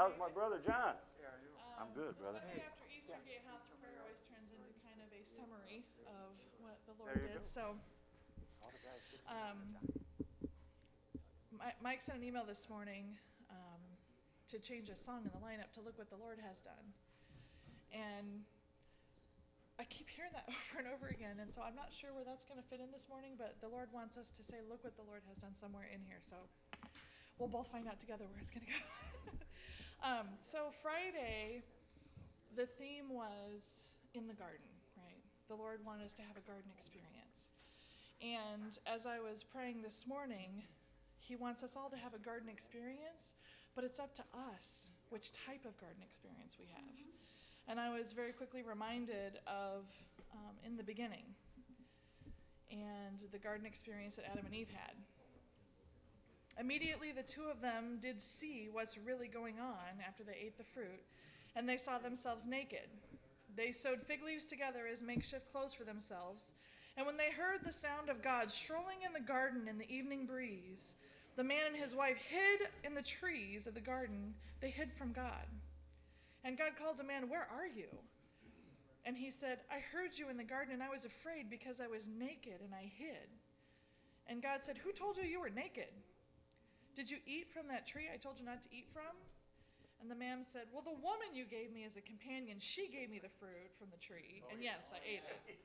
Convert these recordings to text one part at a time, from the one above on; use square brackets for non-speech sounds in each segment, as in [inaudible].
How's my brother John? I'm Um, good, brother. The Sunday after Easter Gatehouse prayer always turns into kind of a summary of what the Lord did. go. So, um, Mike sent an email this morning um, to change a song in the lineup to look what the Lord has done, and I keep hearing that [laughs] over and over again. And so I'm not sure where that's going to fit in this morning, but the Lord wants us to say, "Look what the Lord has done" somewhere in here. So we'll both find out together where it's going to go. [laughs] um, so Friday, the theme was in the garden, right? The Lord wanted us to have a garden experience. And as I was praying this morning, He wants us all to have a garden experience, but it's up to us which type of garden experience we have. And I was very quickly reminded of um, in the beginning and the garden experience that Adam and Eve had. Immediately, the two of them did see what's really going on after they ate the fruit, and they saw themselves naked. They sewed fig leaves together as makeshift clothes for themselves. And when they heard the sound of God strolling in the garden in the evening breeze, the man and his wife hid in the trees of the garden. They hid from God. And God called the man, Where are you? And he said, I heard you in the garden, and I was afraid because I was naked and I hid. And God said, Who told you you were naked? Did you eat from that tree I told you not to eat from? And the man said, Well, the woman you gave me as a companion, she gave me the fruit from the tree. And yes, I ate it.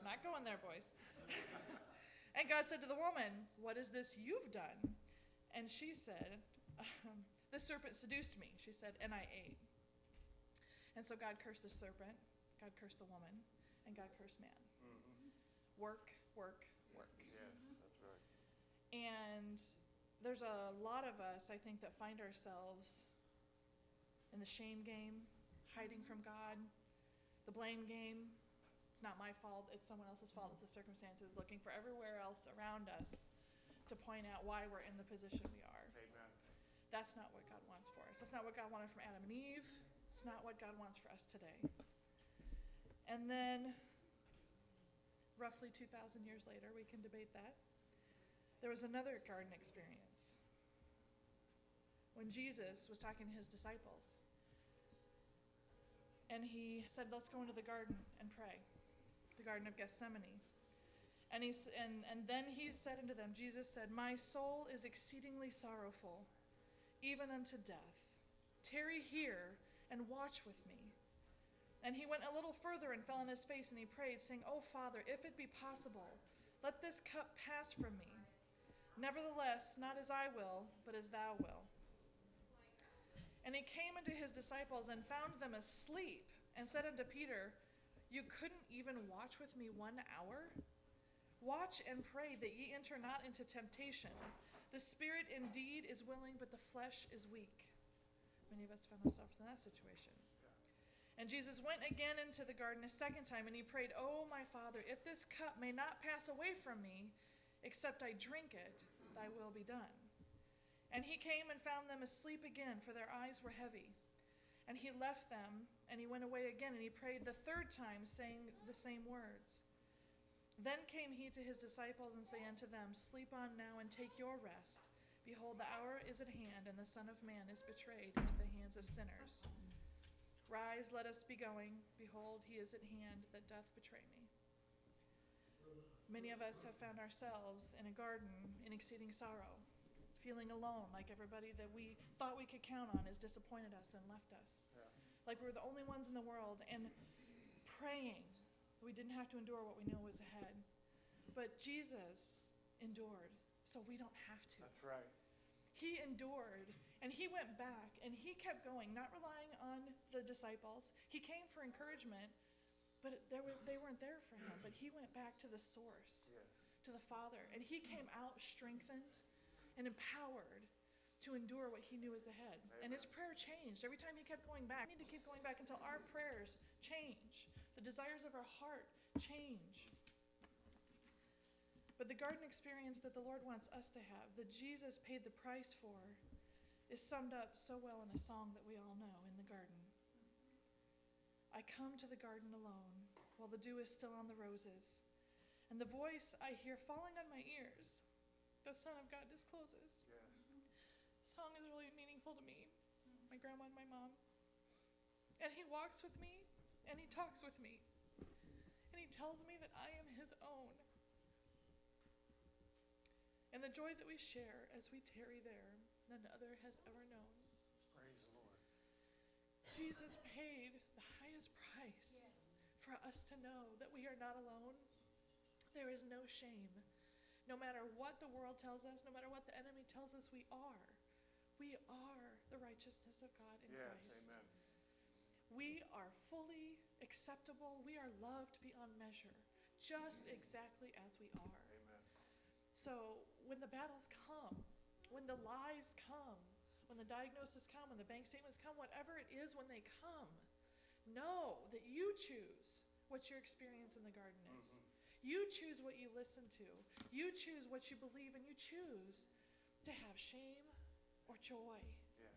Not going there, boys. [laughs] and God said to the woman, What is this you've done? And she said, um, The serpent seduced me, she said, and I ate. And so God cursed the serpent, God cursed the woman, and God cursed man. Work, work, work. Yes, that's right. And there's a lot of us, I think, that find ourselves in the shame game, hiding from God, the blame game. It's not my fault, it's someone else's fault, it's the circumstances, looking for everywhere else around us to point out why we're in the position we are. Amen. That's not what God wants for us. That's not what God wanted from Adam and Eve. It's not what God wants for us today. And then, roughly 2,000 years later, we can debate that. There was another garden experience when Jesus was talking to his disciples. And he said, Let's go into the garden and pray, the Garden of Gethsemane. And, he, and, and then he said unto them, Jesus said, My soul is exceedingly sorrowful, even unto death. Tarry here and watch with me. And he went a little further and fell on his face and he prayed, saying, O Father, if it be possible, let this cup pass from me. Nevertheless, not as I will, but as thou wilt. And he came unto his disciples and found them asleep, and said unto Peter, You couldn't even watch with me one hour? Watch and pray that ye enter not into temptation. The spirit indeed is willing, but the flesh is weak. Many of us found ourselves in that situation. And Jesus went again into the garden a second time, and he prayed, O my Father, if this cup may not pass away from me, except I drink it, thy will be done. And he came and found them asleep again, for their eyes were heavy. And he left them, and he went away again, and he prayed the third time, saying the same words. Then came he to his disciples and said unto them, Sleep on now and take your rest. Behold, the hour is at hand, and the Son of Man is betrayed into the hands of sinners. Rise, let us be going. Behold, he is at hand that doth betray me. Many of us have found ourselves in a garden in exceeding sorrow, feeling alone, like everybody that we thought we could count on has disappointed us and left us. Like we're the only ones in the world, and praying that we didn't have to endure what we know was ahead. But Jesus endured, so we don't have to. That's right. He endured and he went back and he kept going, not relying on the disciples. He came for encouragement, but there were, they weren't there for him. But he went back to the source, to the Father, and he came out strengthened and empowered to endure what he knew was ahead. And his prayer changed. Every time he kept going back, we need to keep going back until our prayers change, the desires of our heart change. But the garden experience that the Lord wants us to have, that Jesus paid the price for, is summed up so well in a song that we all know in the garden. I come to the garden alone while the dew is still on the roses, and the voice I hear falling on my ears, the Son of God discloses. Yes. The song is really meaningful to me. my grandma and my mom. And he walks with me and he talks with me. And he tells me that I am his own. And the joy that we share as we tarry there, none other has ever known. Praise the Lord. Jesus paid the highest price for us to know that we are not alone. There is no shame. No matter what the world tells us, no matter what the enemy tells us we are, we are the righteousness of God in Yes, Christ. amen. We are fully acceptable. We are loved beyond measure, just exactly as we are. Amen. So when the battles come, when the lies come, when the diagnosis come, when the bank statements come, whatever it is when they come, know that you choose what your experience in the garden is. Mhm. You choose what you listen to. You choose what you believe, and you choose to have shame or joy. Yes.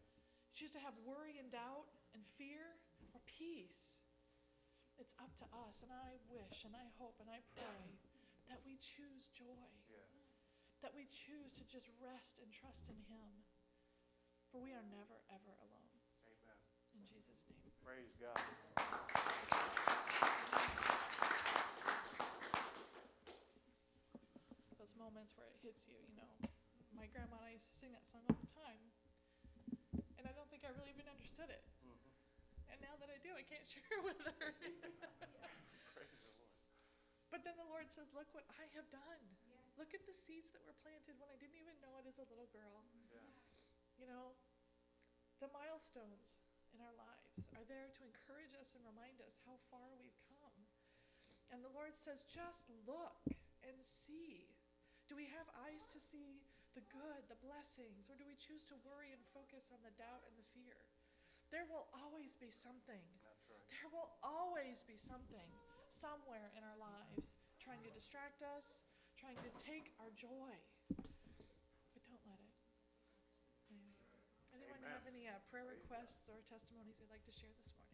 Choose to have worry and doubt and fear or peace. It's up to us, and I wish and I hope and I pray that we choose joy Yes. that we choose to just rest and trust in Him. For we are never, ever alone. Amen. In Jesus' name. Praise God. Those moments where it hits you, you know. My grandma and I used to sing that song all the time. And I don't think I really even understood it. Mhm. And now that I do, I can't [laughs] share it with her. Praise the Lord. but then the Lord says, Look what I have done. Look at the seeds that were planted when I didn't even know it as a little girl. Yeah. You know, the milestones in our lives are there to encourage us and remind us how far we've come. And the Lord says, just look and see. Do we have eyes to see the good, the blessings, or do we choose to worry and focus on the doubt and the fear? There will always be something. Right. There will always be something somewhere in our lives trying to distract us, trying to take our joy. Anyone have any uh, prayer requests or testimonies they'd like to share this morning?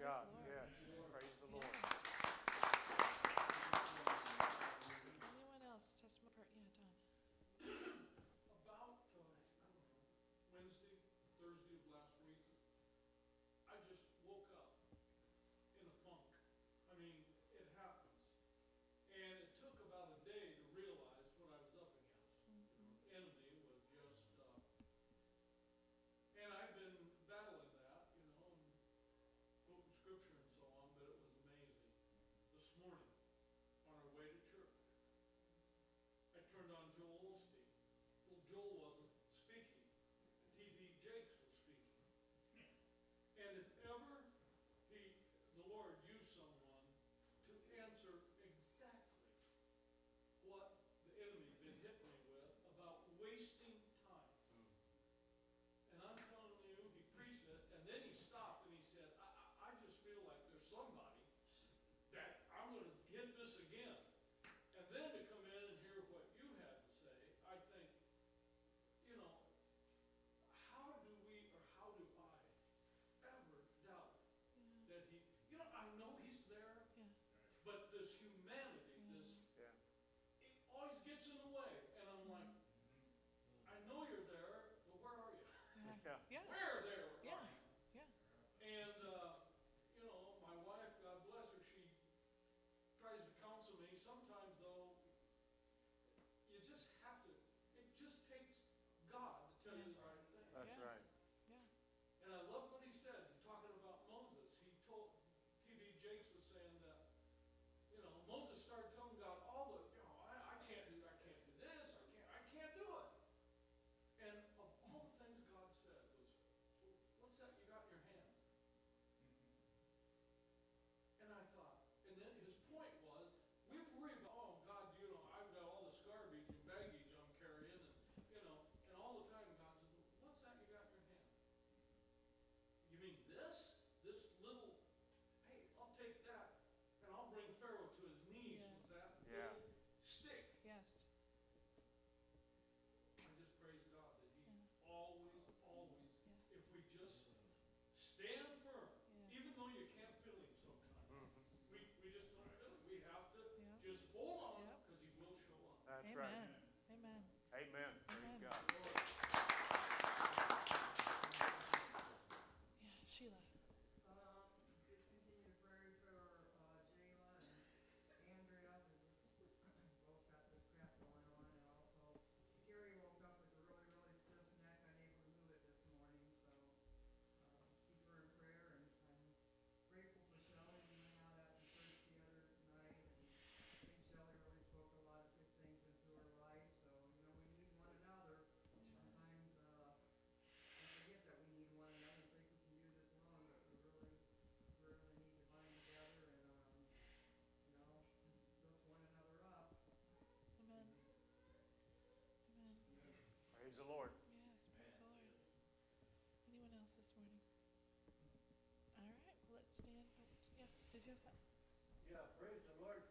God, yes. Yeah, praise the Lord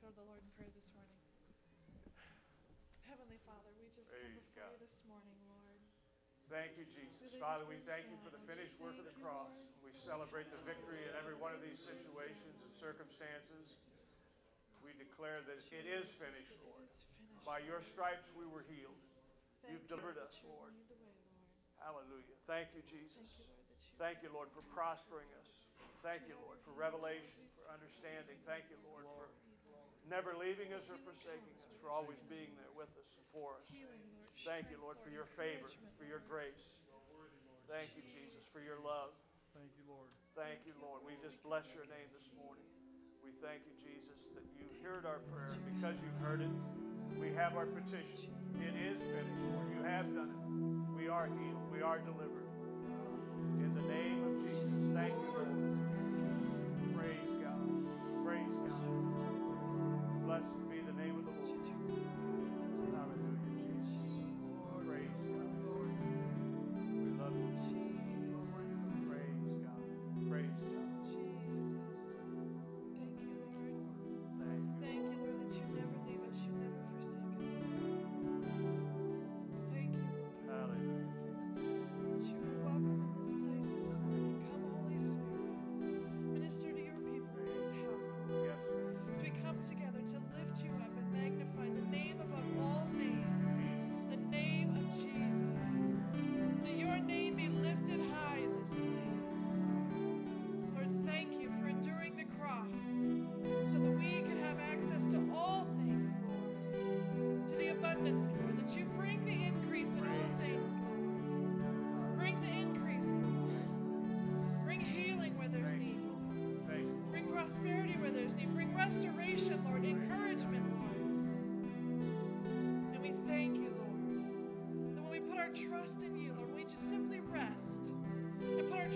go to the Lord in prayer this morning. Heavenly Father, we just Praise come before God. you this morning, Lord. Thank you, Jesus. Father, we thank you for the finished work of the cross. We celebrate the victory in every one of these situations and circumstances. We declare that it is finished, Lord. By your stripes we were healed. You've delivered us, Lord. Hallelujah. Thank you, Jesus. Thank you, Lord, for prospering us. Thank you, Lord, for revelation, for understanding. Thank you, Lord, for never leaving us or forsaking us, for always being there with us and for us. Thank you, Lord, for your favor, for your grace. Thank you, Jesus, for your love. Thank you, Lord. Thank you, Lord. We just bless your name this morning. We thank you, Jesus, that you heard our prayer. Because you've heard it, we have our petition. It is finished, Lord. You have done it. We are healed. We are delivered. In the name of Jesus. Thank you, Blessed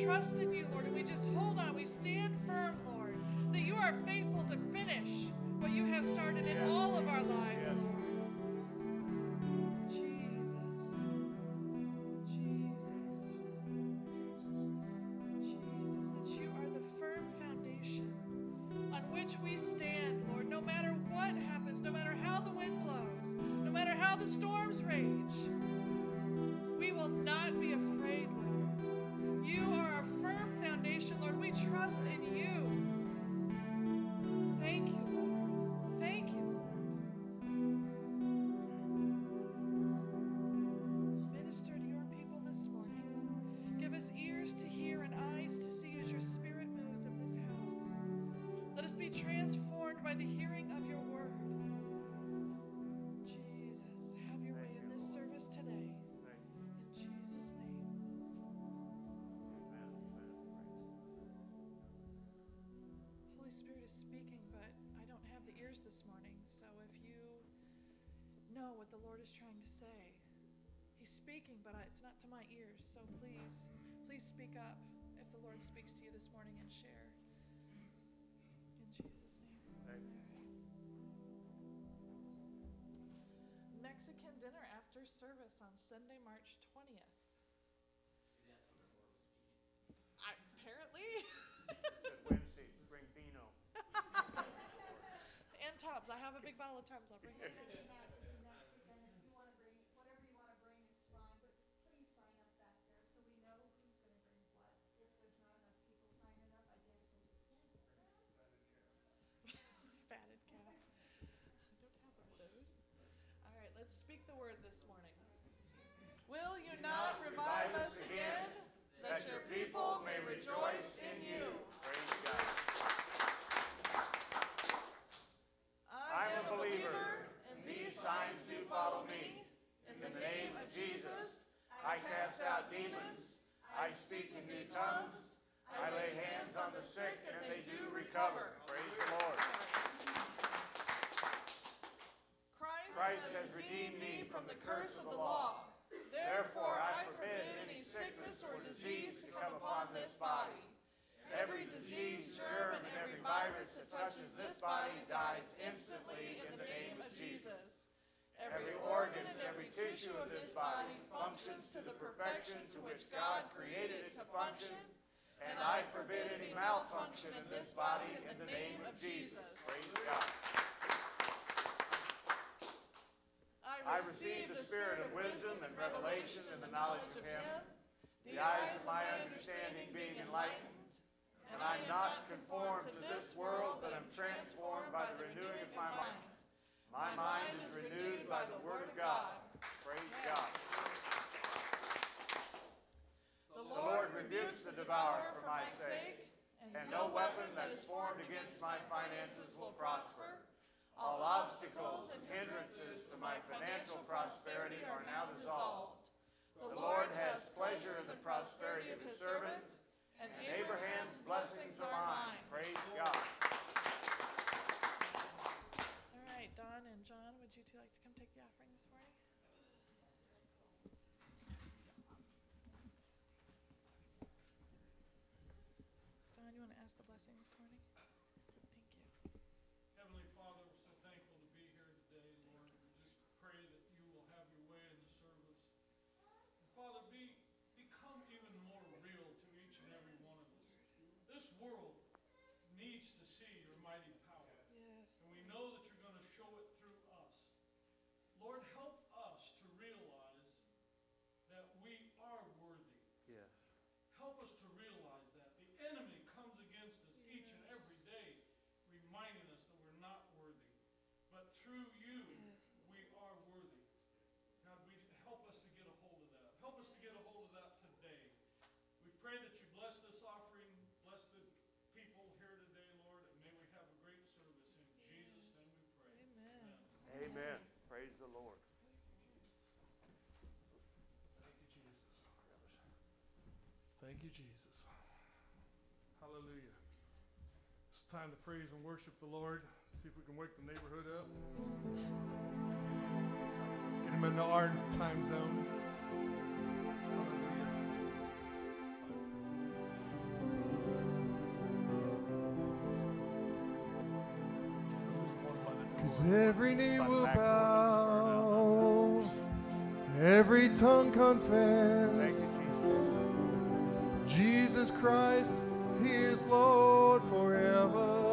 trust in you, know what the Lord is trying to say, He's speaking, but I, it's not to my ears. So please, please speak up if the Lord speaks to you this morning and share. In Jesus' name. You. Mexican dinner after service on Sunday, March 20th. I, apparently. Wednesday, bring Vino. [laughs] and Tubs. I have a big bottle of Tubs. I'll bring it to you. Speak the word this morning. Will you not revive us again, that your people may rejoice in you? Praise God. I am a believer, and these signs do follow me. In the name of Jesus, I cast out demons. I speak in new tongues. I lay hands on the sick and they do recover. Redeemed me from the curse of the law. Therefore, I forbid any sickness or disease to come upon this body. Every disease, germ, and every virus that touches this body dies instantly in the name of Jesus. Every organ and every tissue of this body functions to the perfection to which God created it to function. And I forbid any malfunction in this body in the name of Jesus. Praise God. I receive the spirit of wisdom and revelation and the knowledge of Him, the eyes of my understanding being enlightened, and I'm not conformed to this world, but I am transformed by the renewing of my mind. My mind is renewed by the word of God. Praise God. The The Lord rebukes the devourer for my sake, and no weapon that is formed against my finances will prosper. All obstacles and hindrances to my financial prosperity are now dissolved. The Lord has pleasure in the prosperity of his servant, and Abraham's blessings are mine. Praise God. Thank you, Jesus. Hallelujah. It's time to praise and worship the Lord. See if we can wake the neighborhood up. Get them into our time zone. Cause every knee will bow, every tongue confess. Jesus Christ, He is Lord forever.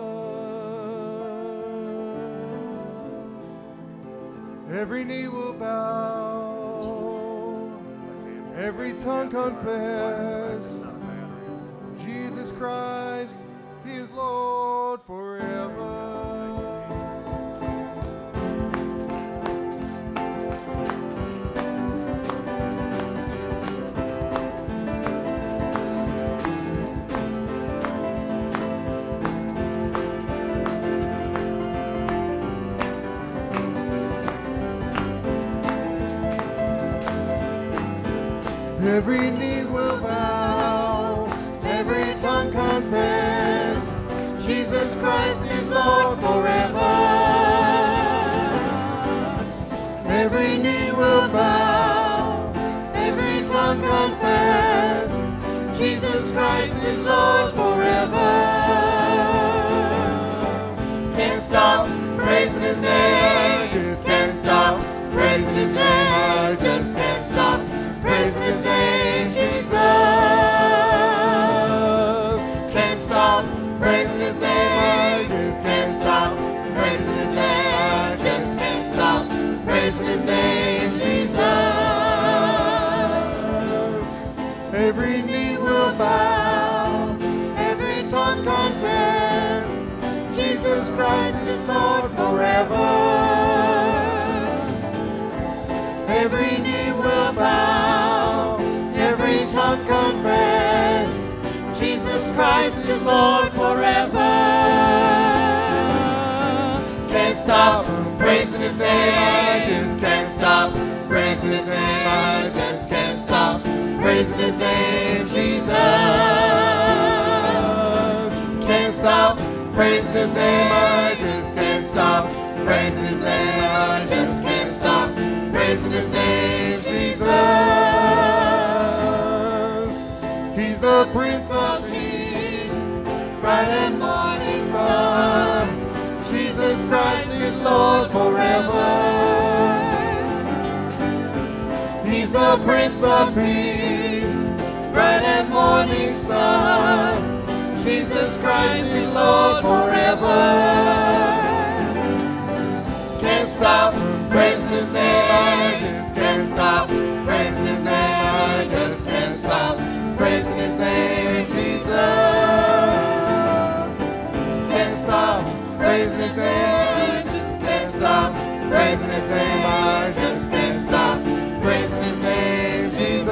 Every knee will bow, every tongue confess. Jesus Christ, He is Lord forever. Every knee will bow, every tongue confess, Jesus Christ is Lord forever. Lord forever. Every knee will bow, every tongue confess, Jesus Christ is Lord forever. Can't stop praising His name, can't stop praising His name, I just can't stop praising His name, Jesus. Can't stop praising His name, Jesus. He's the Prince of Peace, bright and morning sun. Jesus Christ is Lord forever. He's the Prince of Peace, bright and morning sun. Jesus Christ is Lord forever. Can't stop praising His name. Can't stop stop praising his name, Jesus. Can't stop praising his name, just can't stop praising his name, I just can't stop praising his name, Jesus.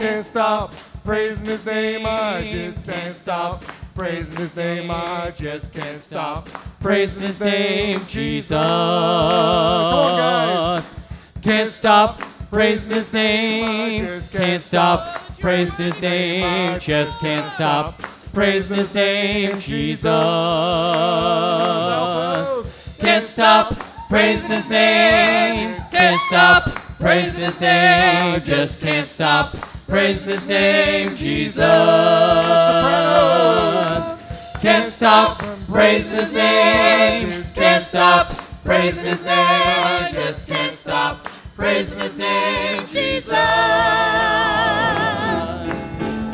Can't stop praising his name, I just can't stop praising his name, I just can't stop. Praising his name, Jesus. Come on, guys. Can't stop praising his name. Can't stop praising his name. Just can't stop praising his name, Jesus. Can't stop praising his name. Can't stop praising his name. Just can't stop praising his name, Jesus. Can't stop praising his name. Can't stop praising his name. Just can't stop praising his name, Jesus.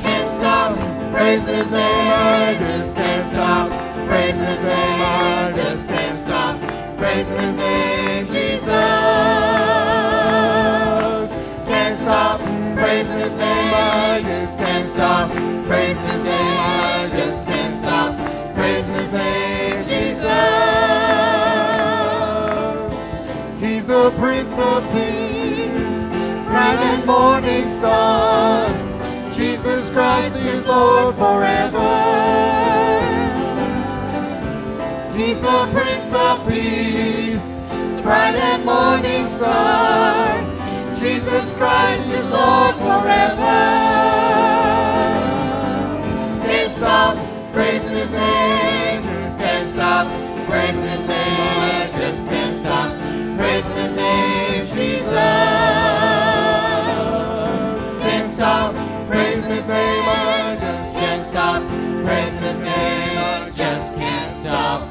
Can't stop praising his name. Just can't stop praising his name. Just can't stop praising his name, Jesus. Can't stop praising his name. Just can't stop praising his name. Just can't stop praising his name, Jesus. Prince of Peace, bright and morning star. Jesus Christ is Lord forever. He's the Prince of Peace, bright and morning star. Jesus Christ is Lord forever. Can't stop praising His name. Can't stop praising His name. Just can't stop His name, Jesus. Can't stop praising His name. I just can't stop praising His name. I just can't stop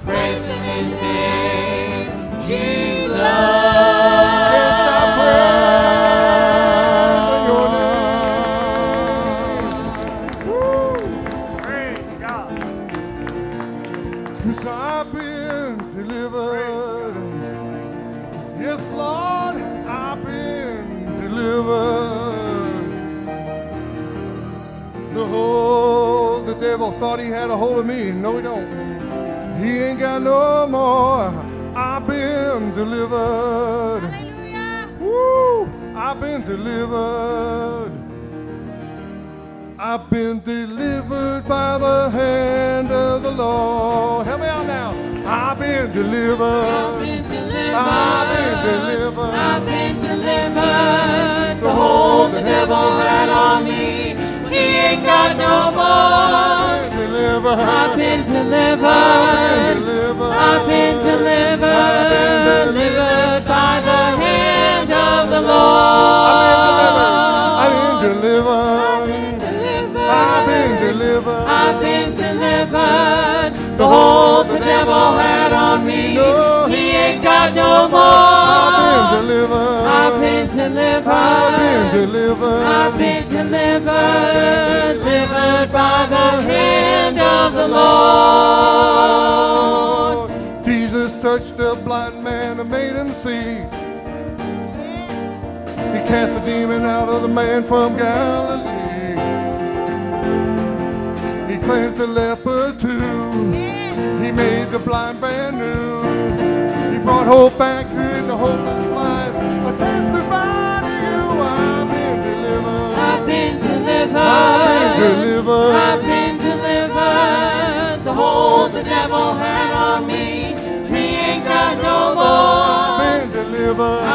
praising His name, Jesus. Devil thought he had a hold of me. No, he don't. He ain't got no more. I've been delivered. Hallelujah. Woo! I've been delivered. I've been delivered by the hand of the Lord. Help me out now. I've been delivered. I've been delivered. I've been delivered. I've been delivered. The hold the devil had on me. He ain't got no more. Delivered. I've been delivered. delivered. I've been delivered. Delivered by the hand of the Lord. I've been delivered. I've been delivered. I've been delivered. The hold the devil had on me. No. He ain't got no I've more. been delivered. I've been delivered. I've been delivered. I've been delivered, delivered by the hand of the Lord. Jesus touched the blind man and made him see. He cast the demon out of the man from Galilee. He cleansed the leper too. He made the blind brand new. He brought hope back in the hopeless life. I testify to you, I've been delivered. I've been delivered. I've been delivered. I've been delivered. The hold the devil had on me. He ain't got no more. I've been delivered.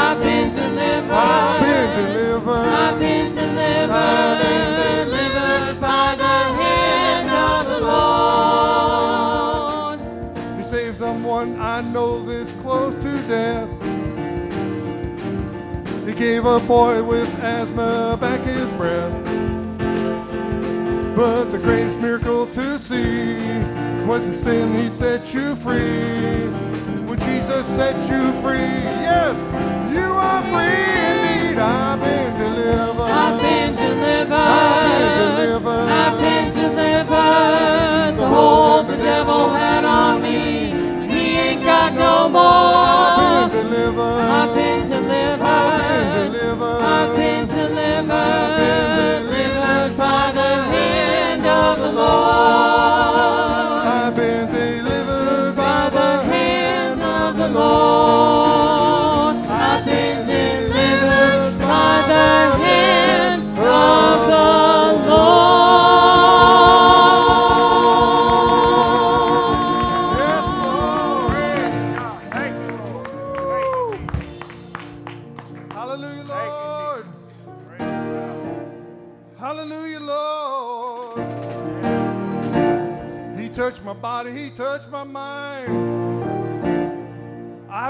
Gave a boy with asthma back his breath. But the greatest miracle to see was the sin he set you free. When Jesus set you free, yes, you are free indeed. I've been delivered. I've been delivered. I've been delivered. I've been delivered. The hold the devil had on me. He ain't got no more. I've been delivered. I've been delivered. I've been delivered. Delivered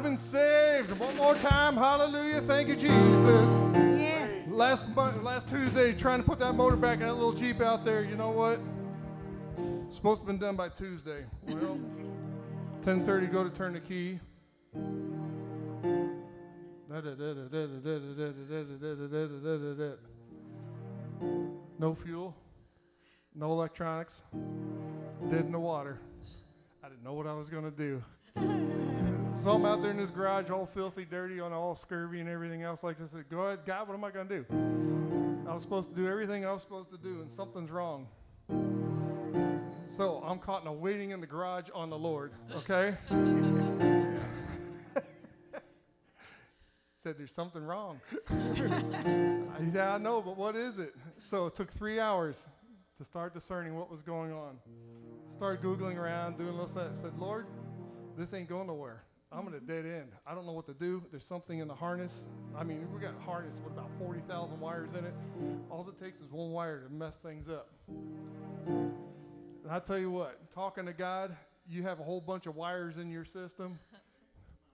been saved. One more time, hallelujah. Thank you, Jesus. Yes. Last last Tuesday, trying to put that motor back in that little Jeep out there. You know what? Supposed to have been done by Tuesday. Well, [laughs] 10:30, go to turn the key. No fuel, no electronics, dead in the water. I didn't know what I was gonna do. So I'm out there in this garage, all filthy, dirty, on all scurvy and everything else like this. I said, Go ahead, God, what am I gonna do? I was supposed to do everything I was supposed to do, and something's wrong. So I'm caught in a waiting in the garage on the Lord, okay? [laughs] Said there's something wrong. [laughs] I said, I know, but what is it? So it took three hours to start discerning what was going on. Started Googling around, doing a little. Said, Lord, this ain't going nowhere. I'm at a dead end. I don't know what to do. There's something in the harness. I mean, we got a harness with about 40,000 wires in it. All it takes is one wire to mess things up. And I tell you what, talking to God, you have a whole bunch of wires in your system. [laughs]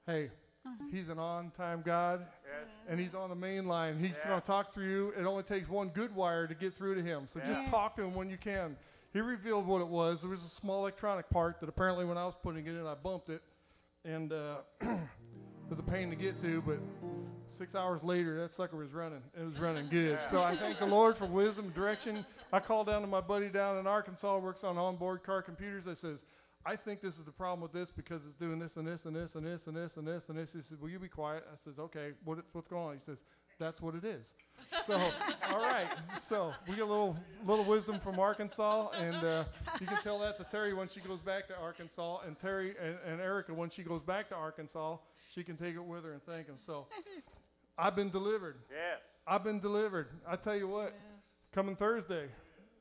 Hey, uh-huh. He's an on time God, Yes. and He's on the main line. He's Yeah. going to talk through you. It only takes one good wire to get through to Him. So just Yes. talk to Him when you can. He revealed what it was. There was a small electronic part that apparently, when I was putting it in, I bumped it, and uh, [clears throat] it was a pain to get to. But six hours later, that sucker was running. It was running good. So I thank the Lord for wisdom, and direction. I called down to my buddy down in Arkansas, works on onboard car computers. I says, I think this is the problem with this because it's doing this and this and this and this and this and this and this. He says, Will you be quiet? I says, Okay, what, what's going on? He says, That's what it is. So, all right. So we get a little little wisdom from Arkansas, and uh, you can tell that to Terry when she goes back to Arkansas, and Terry and, and Erica when she goes back to Arkansas, she can take it with her and thank him. So, I've been delivered. Yes. I've been delivered. I tell you what, Yes. coming Thursday,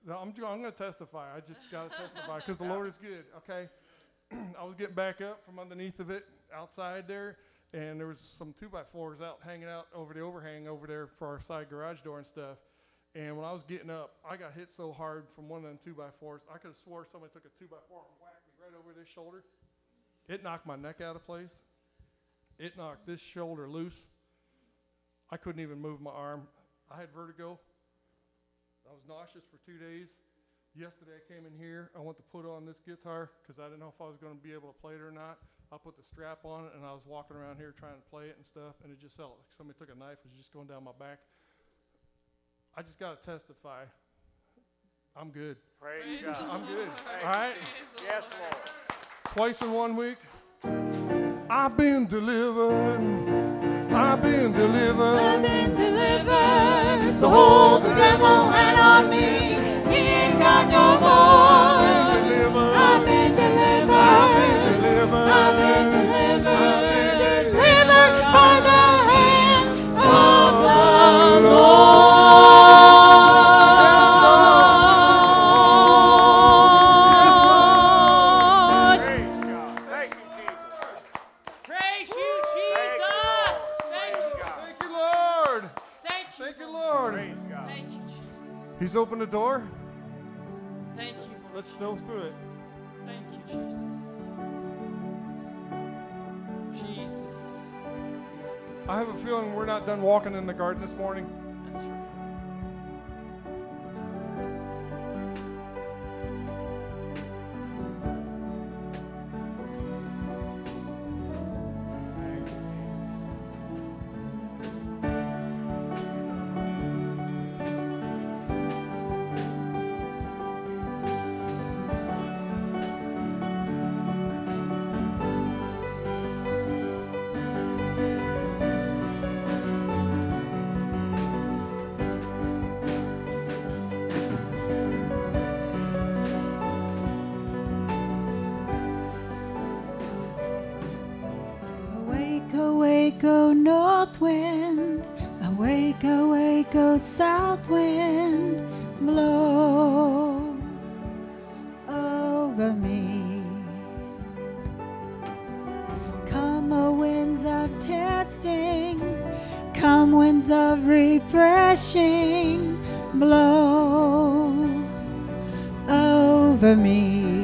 I'm, I'm going to testify. I just got to testify because the Lord is good, okay? [clears throat] I was getting back up from underneath of it outside there, and there was some two by fours out hanging out over the overhang over there for our side garage door and stuff. And when I was getting up, I got hit so hard from one of them two by fours, I could have swore somebody took a two by four and whacked me right over this shoulder. It knocked my neck out of place. It knocked this shoulder loose. I couldn't even move my arm. I had vertigo. I was nauseous for two days. Yesterday I came in here. I went to put on this guitar because I didn't know if I was going to be able to play it or not. I put the strap on it and I was walking around here trying to play it and stuff, and it just felt like somebody took a knife and was just going down my back. I just got to testify. I'm good. Praise Praise God. the I'm good. Thank All right. Praise Yes, Lord. Lord. Twice in one week. I've been delivered. I've been delivered. I've been delivered. Behold, the devil had on me. He ain't got no more. Delivered. I've been delivered. delivered. I've been delivered. Delivered by the hand of the Lord. Praise Thank you, Jesus. Thank you, Lord. Thank you. God. Thank you, Lord. Thank you. Thank you, for- Lord. Praise God. Thank you, Jesus. He's opened the door. I have a feeling we're not done walking in the garden this morning. blow over me.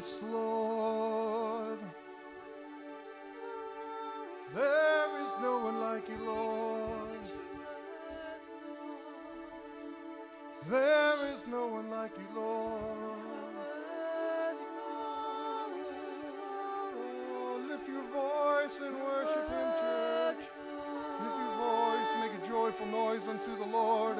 Yes, Lord. There is no one like you, Lord. There is no one like you, Lord. Oh, lift your voice and worship Him, church. Lift your voice, make a joyful noise unto the Lord.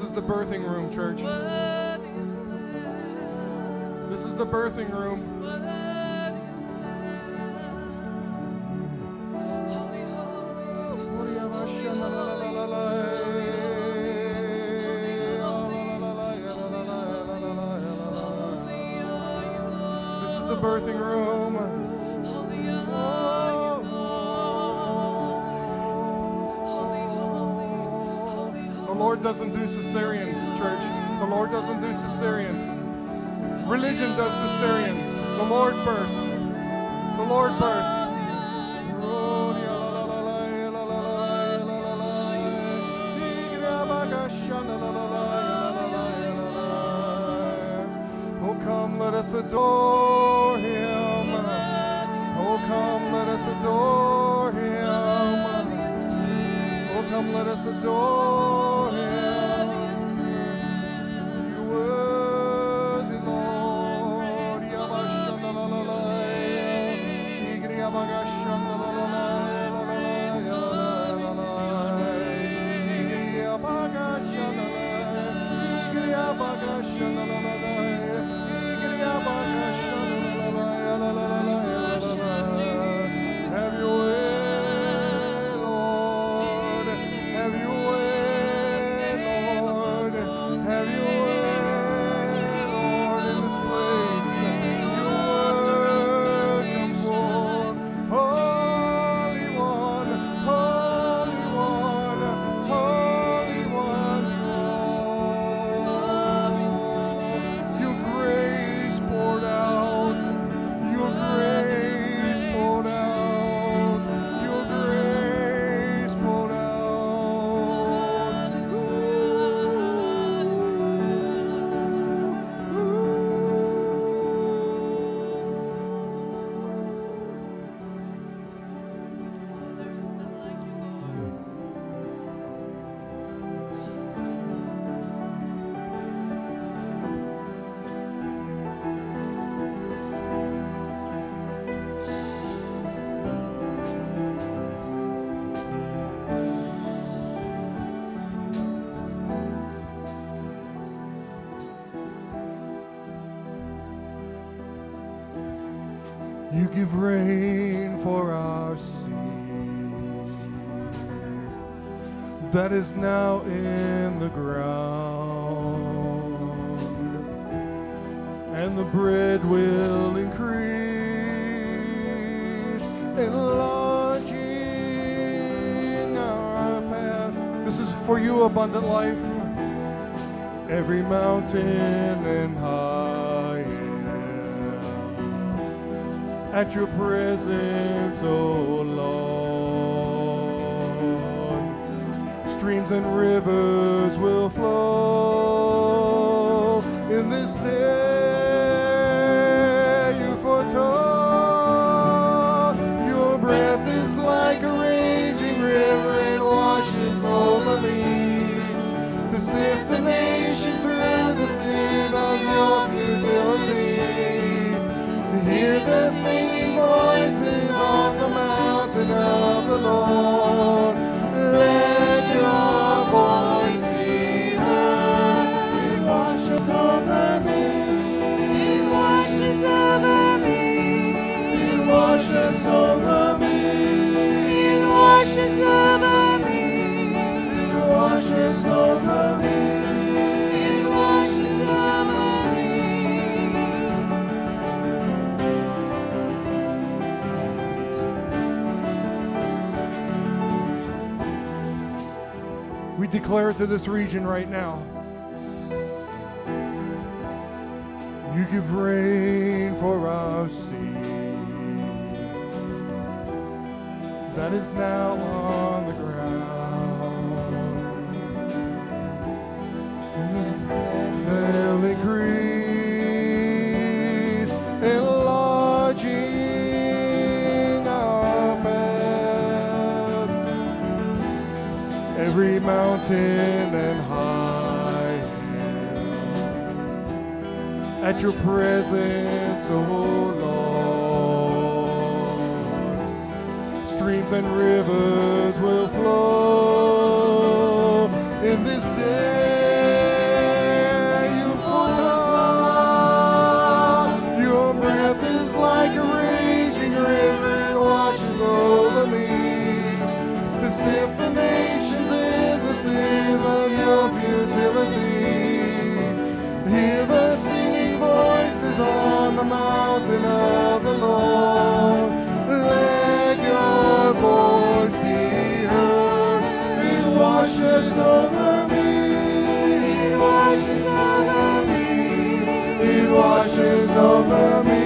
This is the birthing room, church. This is the birthing room. Doesn't do cesareans, church. The Lord doesn't do cesareans. Religion does cesareans. The Lord bursts. The Lord bursts. Oh, come, let us adore him. Oh, come, let us adore him. Oh, come, let us adore give rain for our seed that is now in the ground, and the bread will increase, enlarging our path. This is for you, abundant life. Every mountain and high. at your presence, O Lord. Streams and rivers will flow in the declare it to this region right now. You give rain for our seed that is now mountain and high hill. At your presence, O oh Lord, streams and rivers. over me.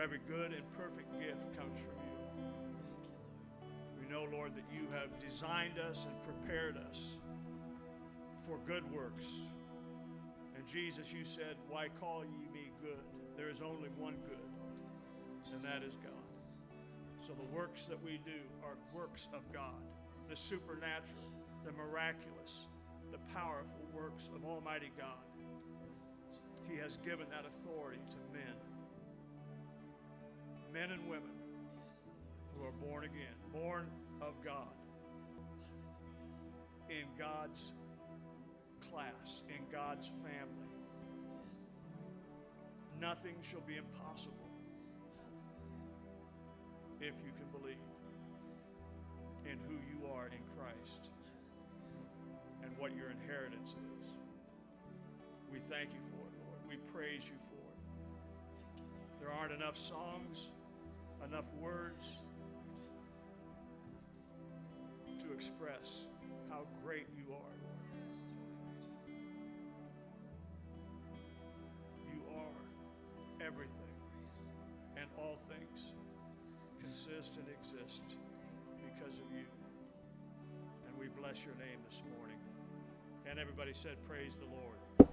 For every good and perfect gift comes from you. We know, Lord, that you have designed us and prepared us for good works. And Jesus, you said, Why call ye me good? There is only one good, and that is God. So the works that we do are works of God, the supernatural, the miraculous, the powerful works of Almighty God. He has given that authority to men, and women who are born again, born of God, in God's class, in God's family. Nothing shall be impossible if you can believe in who you are in Christ and what your inheritance is. We thank you for it, Lord. We praise you for it. There aren't enough songs, enough words to express how great you are, Lord. You are everything and all things consist and exist because of you. And we bless your name this morning. And everybody said, Praise the Lord.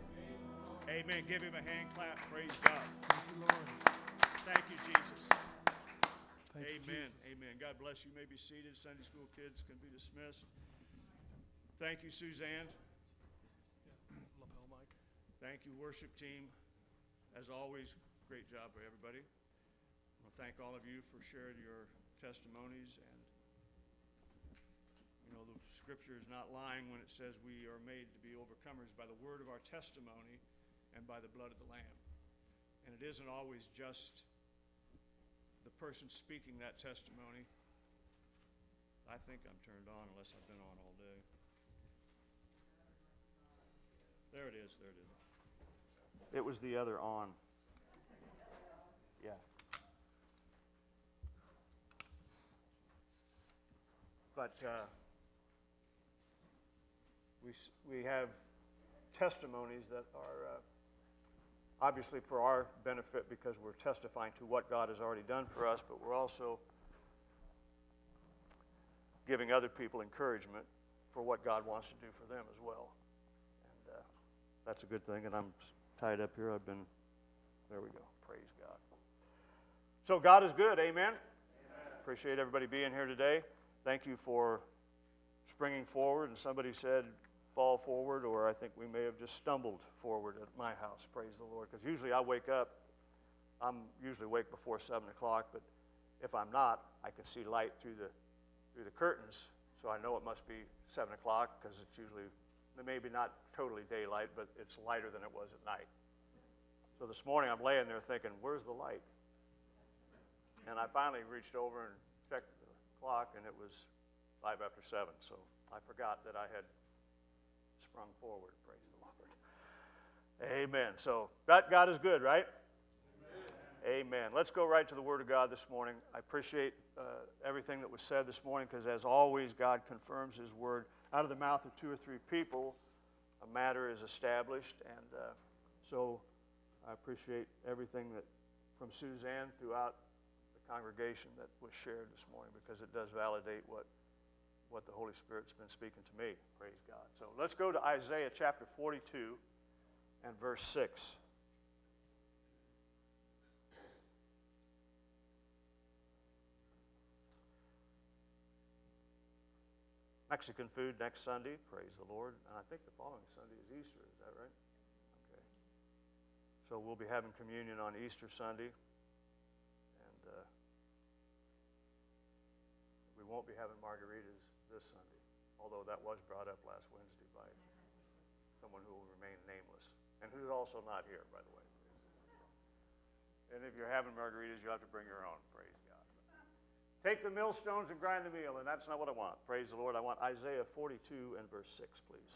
Amen. Give him a hand clap. Praise God. Thank you, Lord. Thank you, Jesus. Thank Amen. Amen. God bless you. You may be seated. Sunday school kids can be dismissed. Thank you, Suzanne. Lapel mic. Thank you, worship team. As always, great job, by everybody. I want to thank all of you for sharing your testimonies and you know the scripture is not lying when it says we are made to be overcomers by the word of our testimony and by the blood of the lamb. And it isn't always just the person speaking that testimony. I think I'm turned on unless I've been on all day. There it is, there it is. It was the other on. Yeah. But uh, we, we have testimonies that are uh, obviously for our benefit because we're testifying to what God has already done for us, but we're also giving other people encouragement for what God wants to do for them as well. And uh, that's a good thing. And I'm tied up here. I've been, there we go. Praise God. So God is good. Amen. Appreciate everybody being here today. Thank you for springing forward. And somebody said, fall forward, or I think we may have just stumbled forward at my house. Praise the Lord. Because usually I wake up, I'm usually awake before 7 o'clock, but if I'm not, I can see light through the, through the curtains. So I know it must be 7 o'clock because it's usually, maybe not totally daylight, but it's lighter than it was at night. So this morning I'm laying there thinking, where's the light? And I finally reached over and checked the clock, and it was five after seven. So I forgot that I had sprung forward. Praise the Lord. Amen. So that God is good, right? Amen. Amen. Let's go right to the Word of God this morning. I appreciate uh, everything that was said this morning because, as always, God confirms His Word. Out of the mouth of two or three people, a matter is established. And uh, so I appreciate everything that from Suzanne throughout the congregation that was shared this morning because it does validate what, what the Holy Spirit's been speaking to me. Praise God. So let's go to Isaiah chapter 42 and verse 6. Mexican food next Sunday, praise the Lord. And I think the following Sunday is Easter, is that right? Okay. So we'll be having communion on Easter Sunday. And uh, we won't be having margaritas this Sunday, although that was brought up last Wednesday by someone who will remain nameless and who's also not here, by the way. And if you're having margaritas, you have to bring your own. Praise God. Take the millstones and grind the meal, and that's not what I want. Praise the Lord. I want Isaiah 42 and verse 6, please.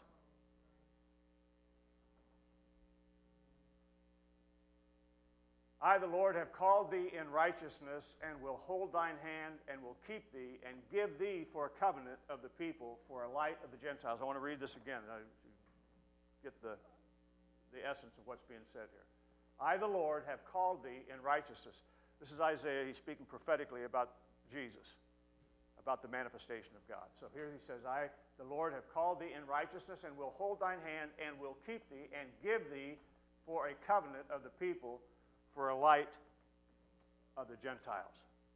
I, the Lord, have called thee in righteousness, and will hold thine hand, and will keep thee, and give thee for a covenant of the people, for a light of the Gentiles. I want to read this again to get the, the essence of what's being said here. I, the Lord, have called thee in righteousness. This is Isaiah. He's speaking prophetically about Jesus, about the manifestation of God. So here he says, I, the Lord, have called thee in righteousness, and will hold thine hand, and will keep thee, and give thee for a covenant of the people for a light of the Gentiles.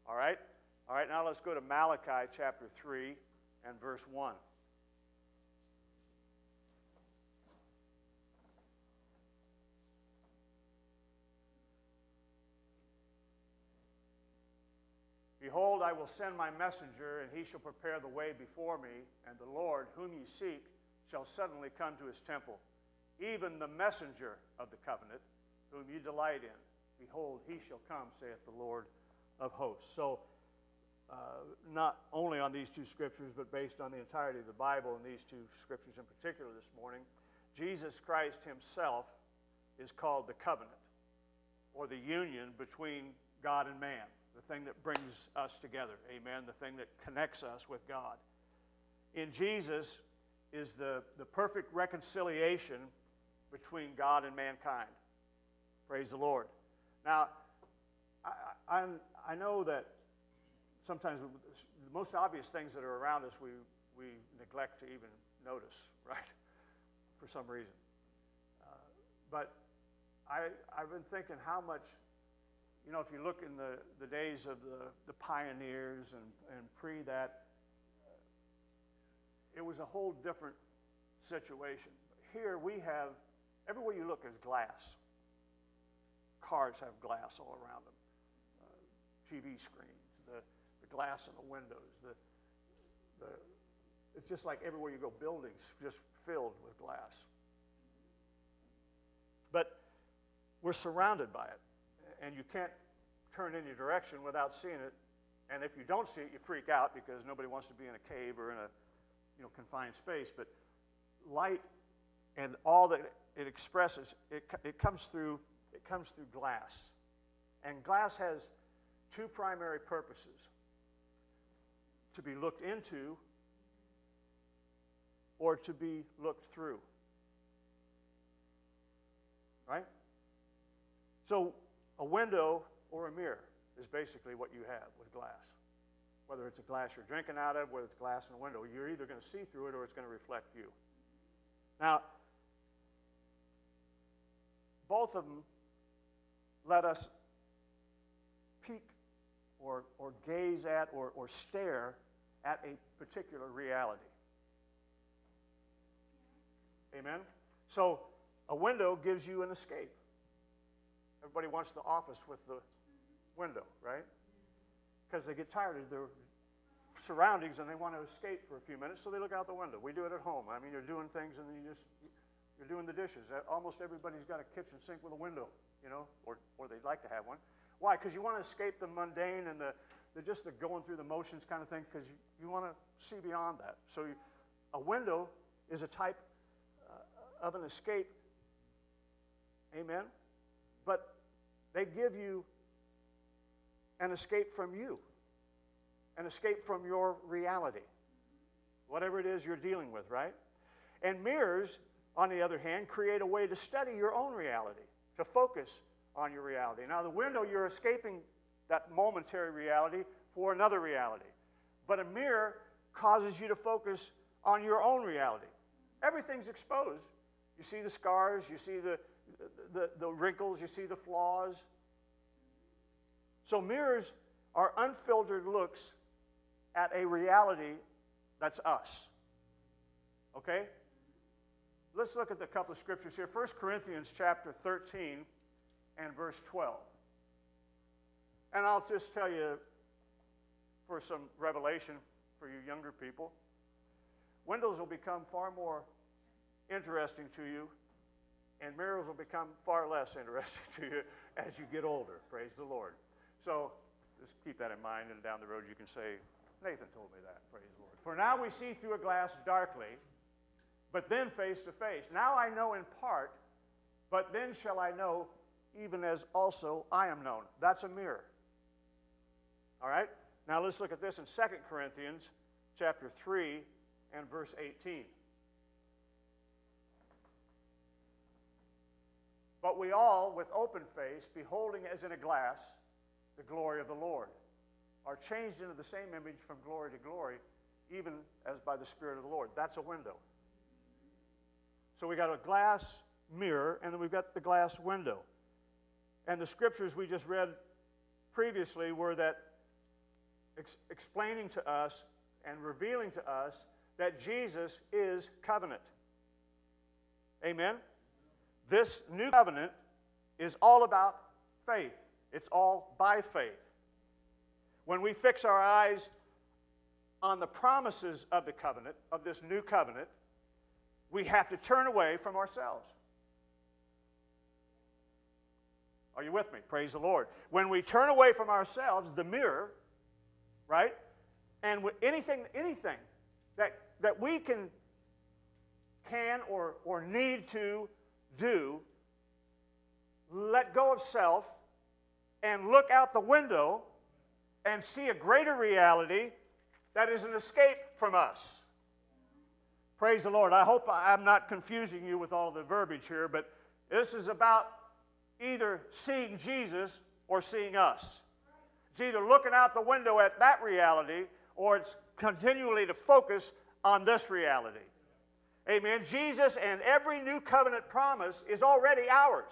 All right? All right, now let's go to Malachi chapter 3 and verse 1. Behold, I will send my messenger, and he shall prepare the way before me, and the Lord, whom ye seek, shall suddenly come to his temple, even the messenger of the covenant, whom ye delight in. Behold, he shall come, saith the Lord of hosts. So, uh, not only on these two scriptures, but based on the entirety of the Bible and these two scriptures in particular this morning, Jesus Christ himself is called the covenant, or the union between God and man, the thing that brings us together. Amen. The thing that connects us with God. In Jesus is the, the perfect reconciliation between God and mankind. Praise the Lord. Now, I, I, I know that sometimes the most obvious things that are around us we, we neglect to even notice, [laughs] right? For some reason. Uh, but I, I've been thinking how much, you know, if you look in the, the days of the, the pioneers and, and pre that, it was a whole different situation. Here we have, everywhere you look is glass cars have glass all around them, uh, TV screens, the, the glass in the windows. The, the, it's just like everywhere you go, buildings just filled with glass. But we're surrounded by it, and you can't turn in any direction without seeing it. And if you don't see it, you freak out because nobody wants to be in a cave or in a you know, confined space. But light and all that it expresses, it, it comes through comes through glass. And glass has two primary purposes to be looked into or to be looked through. Right? So, a window or a mirror is basically what you have with glass. Whether it's a glass you're drinking out of, whether it's glass in a window, you're either going to see through it or it's going to reflect you. Now, both of them let us peek or, or gaze at or, or stare at a particular reality. Amen? So, a window gives you an escape. Everybody wants the office with the window, right? Because they get tired of their surroundings and they want to escape for a few minutes, so they look out the window. We do it at home. I mean, you're doing things and you just you're doing the dishes. Almost everybody's got a kitchen sink with a window you know, or, or they'd like to have one. Why? Because you want to escape the mundane and the, the just the going through the motions kind of thing because you, you want to see beyond that. So you, a window is a type uh, of an escape. Amen? But they give you an escape from you, an escape from your reality, whatever it is you're dealing with, right? And mirrors, on the other hand, create a way to study your own reality to focus on your reality. Now, the window, you're escaping that momentary reality for another reality. But a mirror causes you to focus on your own reality. Everything's exposed. You see the scars, you see the, the, the wrinkles, you see the flaws. So, mirrors are unfiltered looks at a reality that's us. Okay? Let's look at a couple of scriptures here. 1 Corinthians chapter 13 and verse 12. And I'll just tell you for some revelation for you younger people. Windows will become far more interesting to you, and mirrors will become far less interesting [laughs] to you as you get older. Praise the Lord. So just keep that in mind, and down the road you can say, Nathan told me that. Praise the Lord. For now we see through a glass darkly but then face to face. Now I know in part, but then shall I know even as also I am known. That's a mirror. All right? Now let's look at this in 2 Corinthians chapter 3 and verse 18. But we all, with open face, beholding as in a glass the glory of the Lord, are changed into the same image from glory to glory, even as by the Spirit of the Lord. That's a window. So we got a glass mirror, and then we've got the glass window. And the scriptures we just read previously were that ex- explaining to us and revealing to us that Jesus is covenant. Amen? This new covenant is all about faith, it's all by faith. When we fix our eyes on the promises of the covenant, of this new covenant, we have to turn away from ourselves. Are you with me? Praise the Lord. When we turn away from ourselves, the mirror, right? And anything, anything that, that we can, can or, or need to do, let go of self and look out the window and see a greater reality that is an escape from us. Praise the Lord. I hope I'm not confusing you with all the verbiage here, but this is about either seeing Jesus or seeing us. It's either looking out the window at that reality or it's continually to focus on this reality. Amen. Jesus and every new covenant promise is already ours.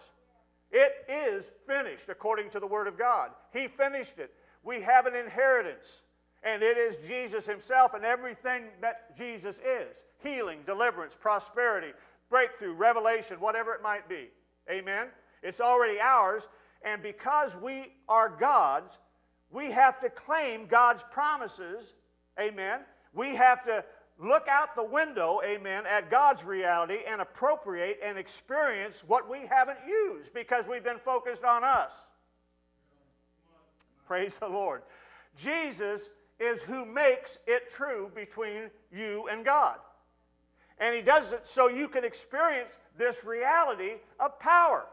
It is finished according to the Word of God. He finished it. We have an inheritance, and it is Jesus Himself and everything that Jesus is healing, deliverance, prosperity, breakthrough, revelation, whatever it might be. Amen. It's already ours, and because we are God's, we have to claim God's promises. Amen. We have to look out the window, amen, at God's reality and appropriate and experience what we haven't used because we've been focused on us. Praise the Lord. Jesus is who makes it true between you and God. And He does it so you can experience this reality of power.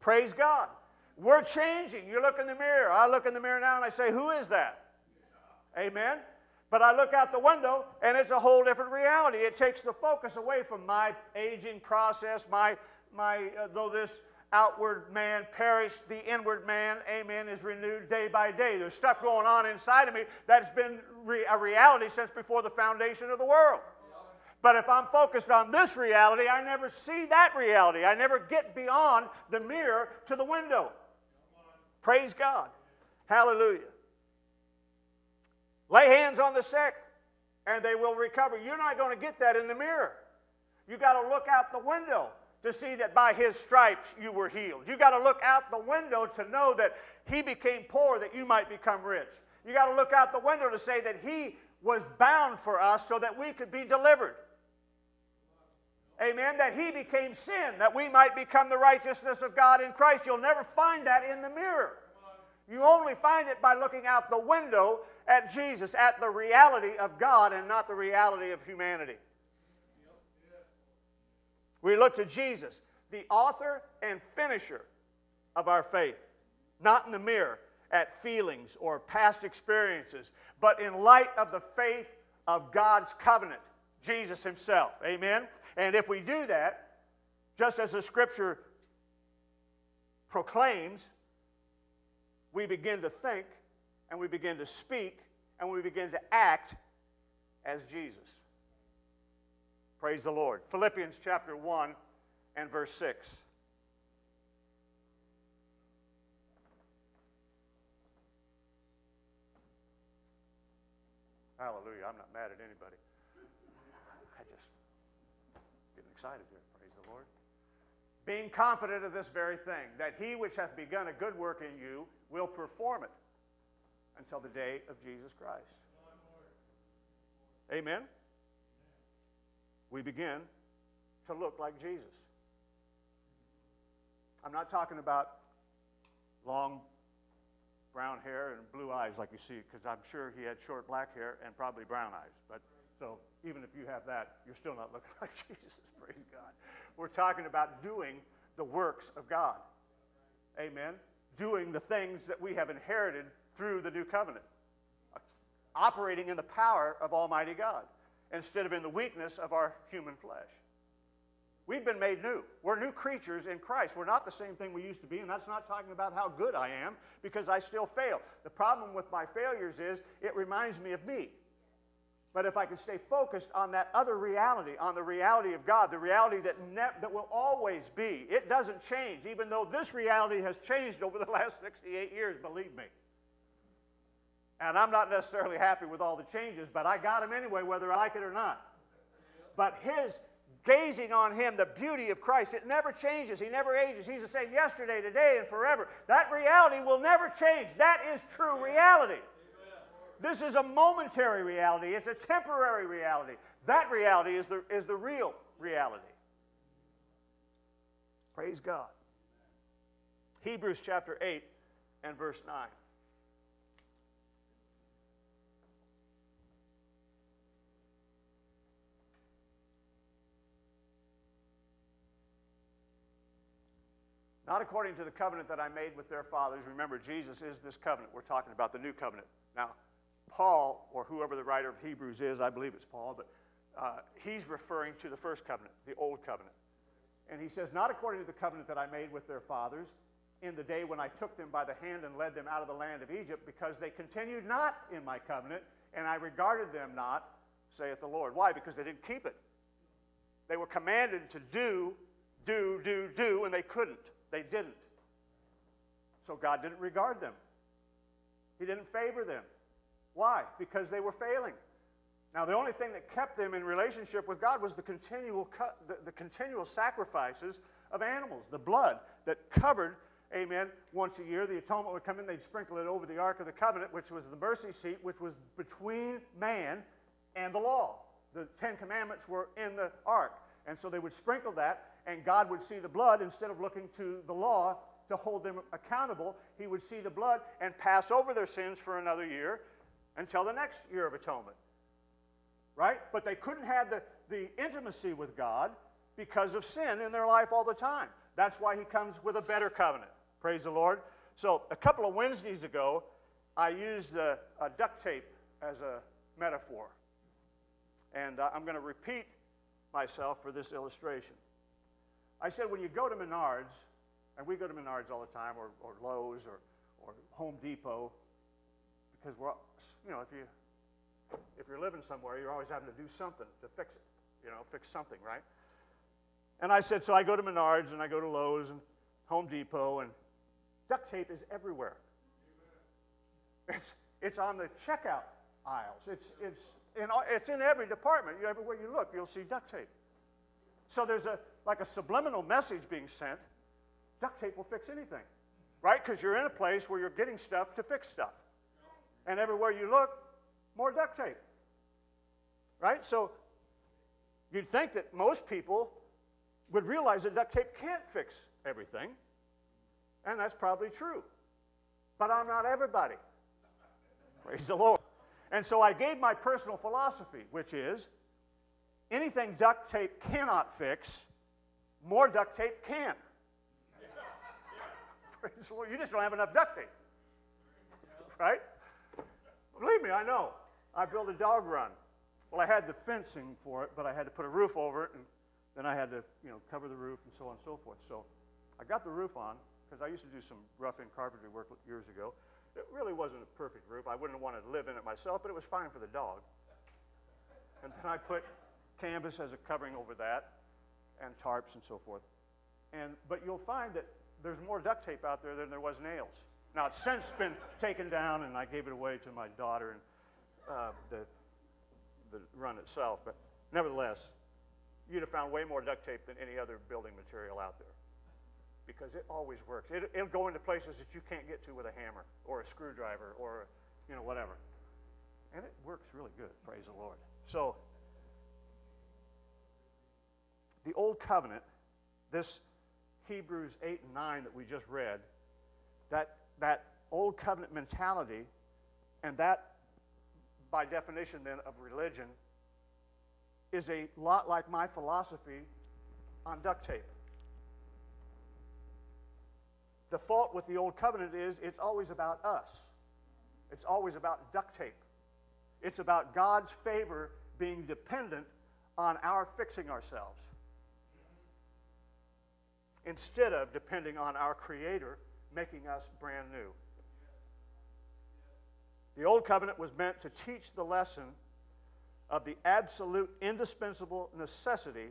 Praise God. We're changing. You look in the mirror. I look in the mirror now and I say, Who is that? Amen. But I look out the window and it's a whole different reality. It takes the focus away from my aging process, my, my uh, though this outward man perished, the inward man, amen, is renewed day by day. There's stuff going on inside of me that's been re- a reality since before the foundation of the world. But if I'm focused on this reality, I never see that reality. I never get beyond the mirror to the window. Praise God. Hallelujah. Lay hands on the sick and they will recover. You're not going to get that in the mirror. You got to look out the window to see that by his stripes you were healed. You got to look out the window to know that he became poor that you might become rich. You got to look out the window to say that he was bound for us so that we could be delivered. Amen. That he became sin that we might become the righteousness of God in Christ. You'll never find that in the mirror. You only find it by looking out the window at Jesus, at the reality of God and not the reality of humanity. We look to Jesus, the author and finisher of our faith, not in the mirror at feelings or past experiences, but in light of the faith of God's covenant, Jesus Himself. Amen? And if we do that, just as the scripture proclaims, we begin to think and we begin to speak and we begin to act as Jesus. Praise the Lord. Philippians chapter 1 and verse 6. Hallelujah. I'm not mad at anybody. I just getting excited here. Praise the Lord. Being confident of this very thing, that he which hath begun a good work in you will perform it until the day of Jesus Christ. Amen. We begin to look like Jesus. I'm not talking about long brown hair and blue eyes like you see, because I'm sure he had short black hair and probably brown eyes. But so even if you have that, you're still not looking [laughs] like Jesus. Praise God. We're talking about doing the works of God. Amen. Doing the things that we have inherited through the new covenant. Operating in the power of Almighty God instead of in the weakness of our human flesh. We've been made new. We're new creatures in Christ. We're not the same thing we used to be, and that's not talking about how good I am because I still fail. The problem with my failures is it reminds me of me. But if I can stay focused on that other reality, on the reality of God, the reality that, that will always be, it doesn't change, even though this reality has changed over the [laughs] last 68 years, believe me. And I'm not necessarily happy with all the changes, but I got them anyway, whether I like it or not. But his gazing on him, the beauty of Christ, it never changes. He never ages. He's the same yesterday, today, and forever. That reality will never change. That is true reality. This is a momentary reality, it's a temporary reality. That reality is the, is the real reality. Praise God. Hebrews chapter 8 and verse 9. Not according to the covenant that I made with their fathers. Remember, Jesus is this covenant. We're talking about the new covenant. Now, Paul, or whoever the writer of Hebrews is, I believe it's Paul, but uh, he's referring to the first covenant, the old covenant. And he says, Not according to the covenant that I made with their fathers in the day when I took them by the hand and led them out of the land of Egypt, because they continued not in my covenant, and I regarded them not, saith the Lord. Why? Because they didn't keep it. They were commanded to do, do, do, do, and they couldn't. They didn't. So God didn't regard them. He didn't favor them. Why? Because they were failing. Now, the only thing that kept them in relationship with God was the continual, the, the continual sacrifices of animals, the blood that covered, amen, once a year. The atonement would come in, they'd sprinkle it over the Ark of the Covenant, which was the mercy seat, which was between man and the law. The Ten Commandments were in the Ark. And so they would sprinkle that, and God would see the blood instead of looking to the law to hold them accountable. He would see the blood and pass over their sins for another year until the next year of atonement. Right? But they couldn't have the, the intimacy with God because of sin in their life all the time. That's why he comes with a better covenant. Praise the Lord. So, a couple of Wednesdays ago, I used uh, duct tape as a metaphor. And uh, I'm going to repeat myself for this illustration. I said, when you go to Menards, and we go to Menards all the time, or, or Lowe's, or, or Home Depot, because we're, you know, if you if you're living somewhere, you're always having to do something to fix it, you know, fix something, right? And I said, so I go to Menards and I go to Lowe's and Home Depot, and duct tape is everywhere. It's, it's on the checkout aisles. It's, it's, in, it's in every department. You, everywhere you look, you'll see duct tape. So there's a, like a subliminal message being sent. Duct tape will fix anything, right? Because you're in a place where you're getting stuff to fix stuff. And everywhere you look, more duct tape. Right? So you'd think that most people would realize that duct tape can't fix everything. And that's probably true. But I'm not everybody. Praise the Lord. And so I gave my personal philosophy, which is anything duct tape cannot fix, more duct tape can. [laughs] Praise the Lord. You just don't have enough duct tape. Right? Believe me, I know. I built a dog run. Well, I had the fencing for it, but I had to put a roof over it, and then I had to, you know, cover the roof and so on and so forth. So I got the roof on because I used to do some rough-in carpentry work years ago. It really wasn't a perfect roof. I wouldn't have wanted to live in it myself, but it was fine for the dog. And then I put canvas as a covering over that, and tarps and so forth. And but you'll find that there's more duct tape out there than there was nails. Now, it's since been taken down, and I gave it away to my daughter and uh, the, the run itself. But nevertheless, you'd have found way more duct tape than any other building material out there because it always works. It, will go into places that you can't get to with a hammer or a screwdriver or, you know, whatever. And it works really good, praise the Lord. So, the Old Covenant, this Hebrews 8 and 9 that we just read, that that old covenant mentality and that, by definition, then, of religion is a lot like my philosophy on duct tape. the fault with the old covenant is it's always about us. It's always about duct tape. It's about God's favor being dependent on our fixing ourselves instead of depending on our Creator making us brand new. The Old Covenant was meant to teach the lesson of the absolute indispensable necessity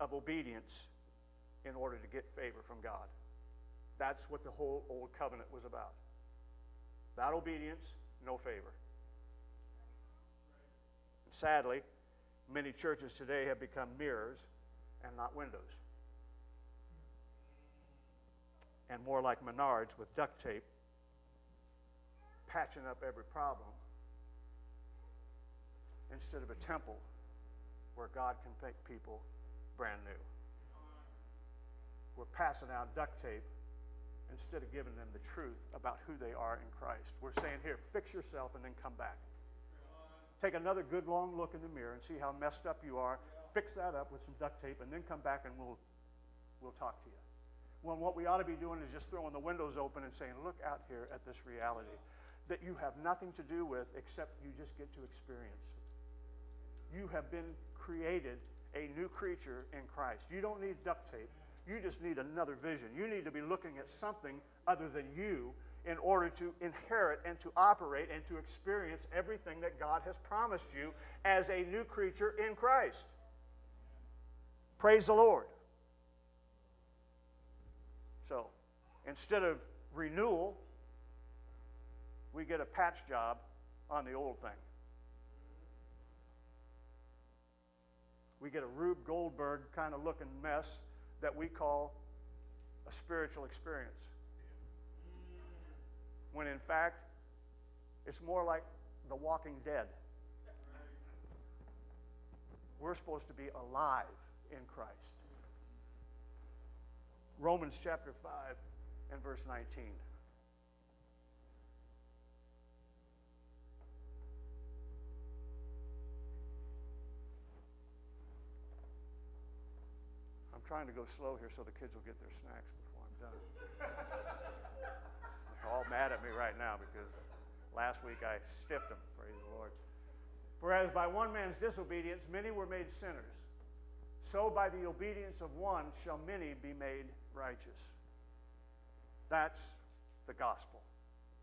of obedience in order to get favor from God. That's what the whole Old Covenant was about. Without obedience, no favor. And sadly, many churches today have become mirrors and not windows. And more like Menards with duct tape, patching up every problem instead of a temple where God can make people brand new. We're passing out duct tape instead of giving them the truth about who they are in Christ. We're saying, here, fix yourself and then come back. Take another good long look in the mirror and see how messed up you are. Fix that up with some duct tape and then come back and we'll, we'll talk to you. When what we ought to be doing is just throwing the windows open and saying, look out here at this reality that you have nothing to do with except you just get to experience. You have been created a new creature in Christ. You don't need duct tape. You just need another vision. You need to be looking at something other than you in order to inherit and to operate and to experience everything that God has promised you as a new creature in Christ. Praise the Lord. So, instead of renewal, we get a patch job on the old thing. We get a Rube Goldberg kind of looking mess that we call a spiritual experience. When in fact, it's more like the walking dead. We're supposed to be alive in Christ. Romans chapter 5 and verse 19. I'm trying to go slow here so the kids will get their snacks before I'm done. [laughs] They're all mad at me right now because last week I stiffed them. Praise the Lord. For as by one man's disobedience many were made sinners, so by the obedience of one shall many be made righteous. That's the gospel.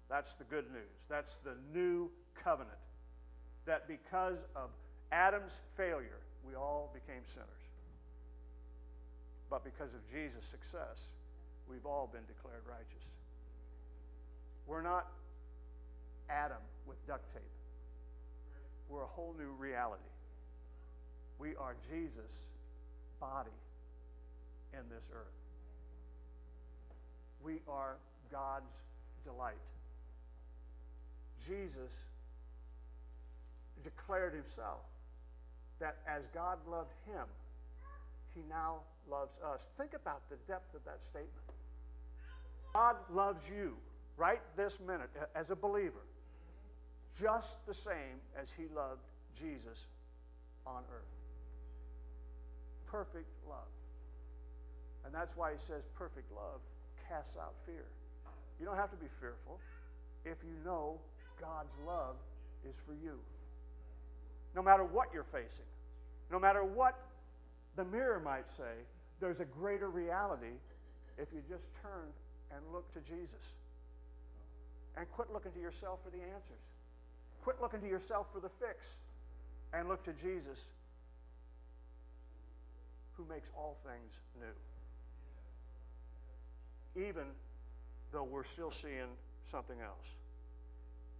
That's the good news. That's the new covenant. That because of Adam's failure, we all became sinners. But because of Jesus' success, we've all been declared righteous. We're not Adam with duct tape. We're a whole new reality. We are Jesus' body in this earth. We are God's delight. Jesus declared himself that as God loved him, he now loves us. Think about the depth of that statement. God loves you right this minute as a believer just the same as he loved Jesus on earth. Perfect love. And that's why he says perfect love casts out fear. You don't have to be fearful if you know God's love is for you. No matter what you're facing, no matter what the mirror might say, there's a greater reality if you just turn and look to Jesus. And quit looking to yourself for the answers. Quit looking to yourself for the fix. And look to Jesus, who makes all things new. Even though we're still seeing something else.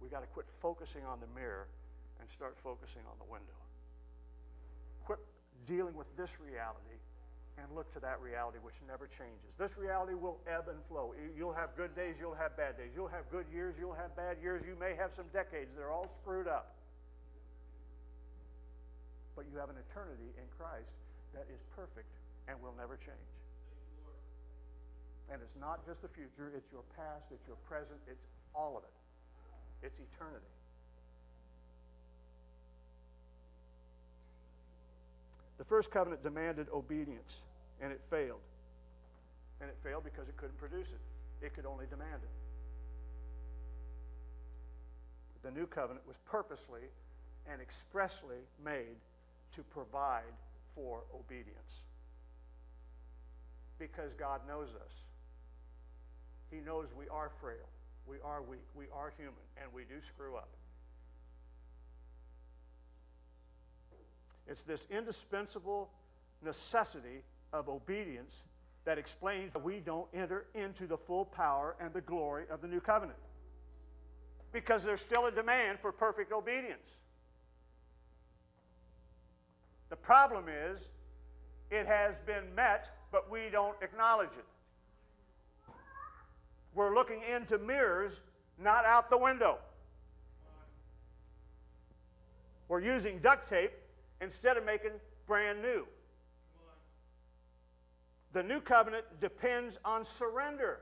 We got to quit focusing on the mirror and start focusing on the window. Quit dealing with this reality and look to that reality which never changes. This reality will ebb and flow. You'll have good days, you'll have bad days. You'll have good years, you'll have bad years. You may have some decades. They're all screwed up. But you have an eternity in Christ that is perfect and will never change. And it's not just the future, it's your past, it's your present, it's all of it. It's eternity. The first covenant demanded obedience, and it failed. And it failed because it couldn't produce it. it could only demand it. The new covenant was purposely and expressly made to provide for obedience. Because God knows us. He knows we are frail, we are weak, we are human, and we do screw up. It's this indispensable necessity of obedience that explains why we don't enter into the full power and the glory of the new covenant. Because there's still a demand for perfect obedience. The problem is, it has been met, but we don't acknowledge it. We're looking into mirrors, not out the window. We're using duct tape instead of making brand new. The new covenant depends on surrender.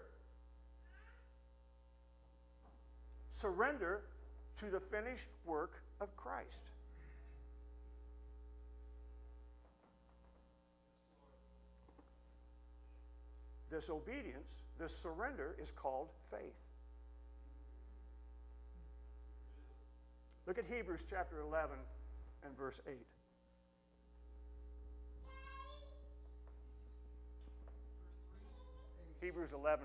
Surrender to the finished work of Christ. This obedience, this surrender is called faith. Look at Hebrews chapter 11 and verse 8. Hebrews 11,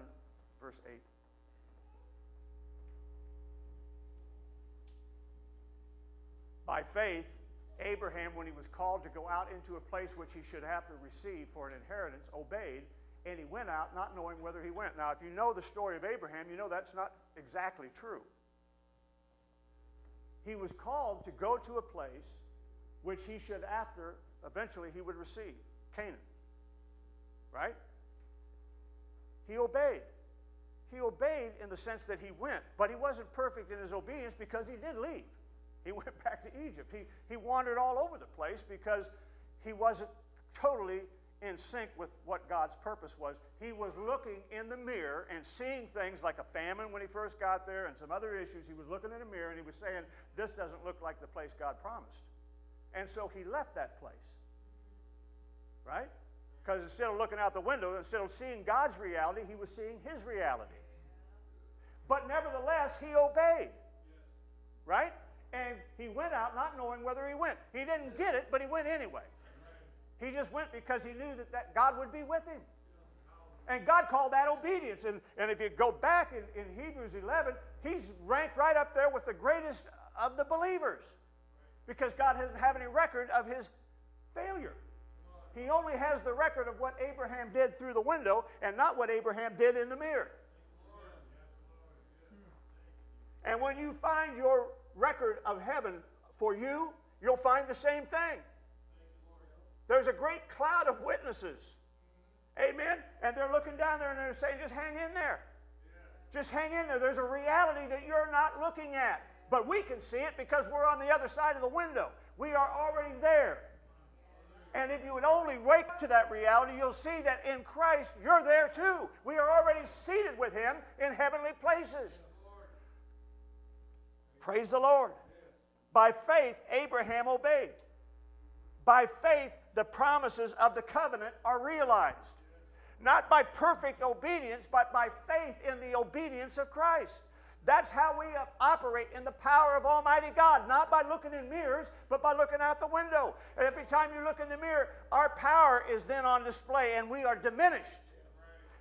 verse 8. By faith, Abraham, when he was called to go out into a place which he should have to receive for an inheritance, obeyed, and he went out not knowing whether he went. Now, if you know the story of Abraham, you know that's not exactly true. He was called to go to a place which he should after, eventually, he would receive Canaan. Right? He obeyed. He obeyed in the sense that he went, but he wasn't perfect in his obedience because he did leave. He [laughs] went back to Egypt. He, he wandered all over the place because he wasn't totally in sync with what God's purpose was. He was looking in the mirror and seeing things like a famine when he first got there and some other issues. He was looking in the mirror and he was saying, This doesn't look like the place God promised. And so he left that place. Right? Because instead of looking out the window, instead of seeing God's reality, he was seeing his reality. But nevertheless, he obeyed. Right? And he went out not knowing whether he went. He didn't get it, but he went anyway. He just went because he knew that, that God would be with him. And God called that obedience. And, and if you go back in, in Hebrews 11, he's ranked right up there with the greatest of the believers because God doesn't have any record of his failure. He only has the record of what Abraham did through the window and not what Abraham did in the mirror. And when you find your record of heaven for you, you'll find the same thing. There's a great cloud of witnesses. Amen? And they're looking down there and they're saying, just hang in there. Just hang in there. There's a reality that you're not looking at. But we can see it because we're on the other side of the window. We are already there. And if you would only wake up to that reality, you'll see that in Christ, you're there too. We are already seated with Him in heavenly places. Praise the Lord. By faith, Abraham obeyed. By faith, the promises of the covenant are realized. Not by perfect obedience, but by faith in the obedience of Christ. That's how we operate in the power of Almighty God, not by looking in mirrors, but by looking out the window. And every time you look in the mirror, our power is then on display and we are diminished.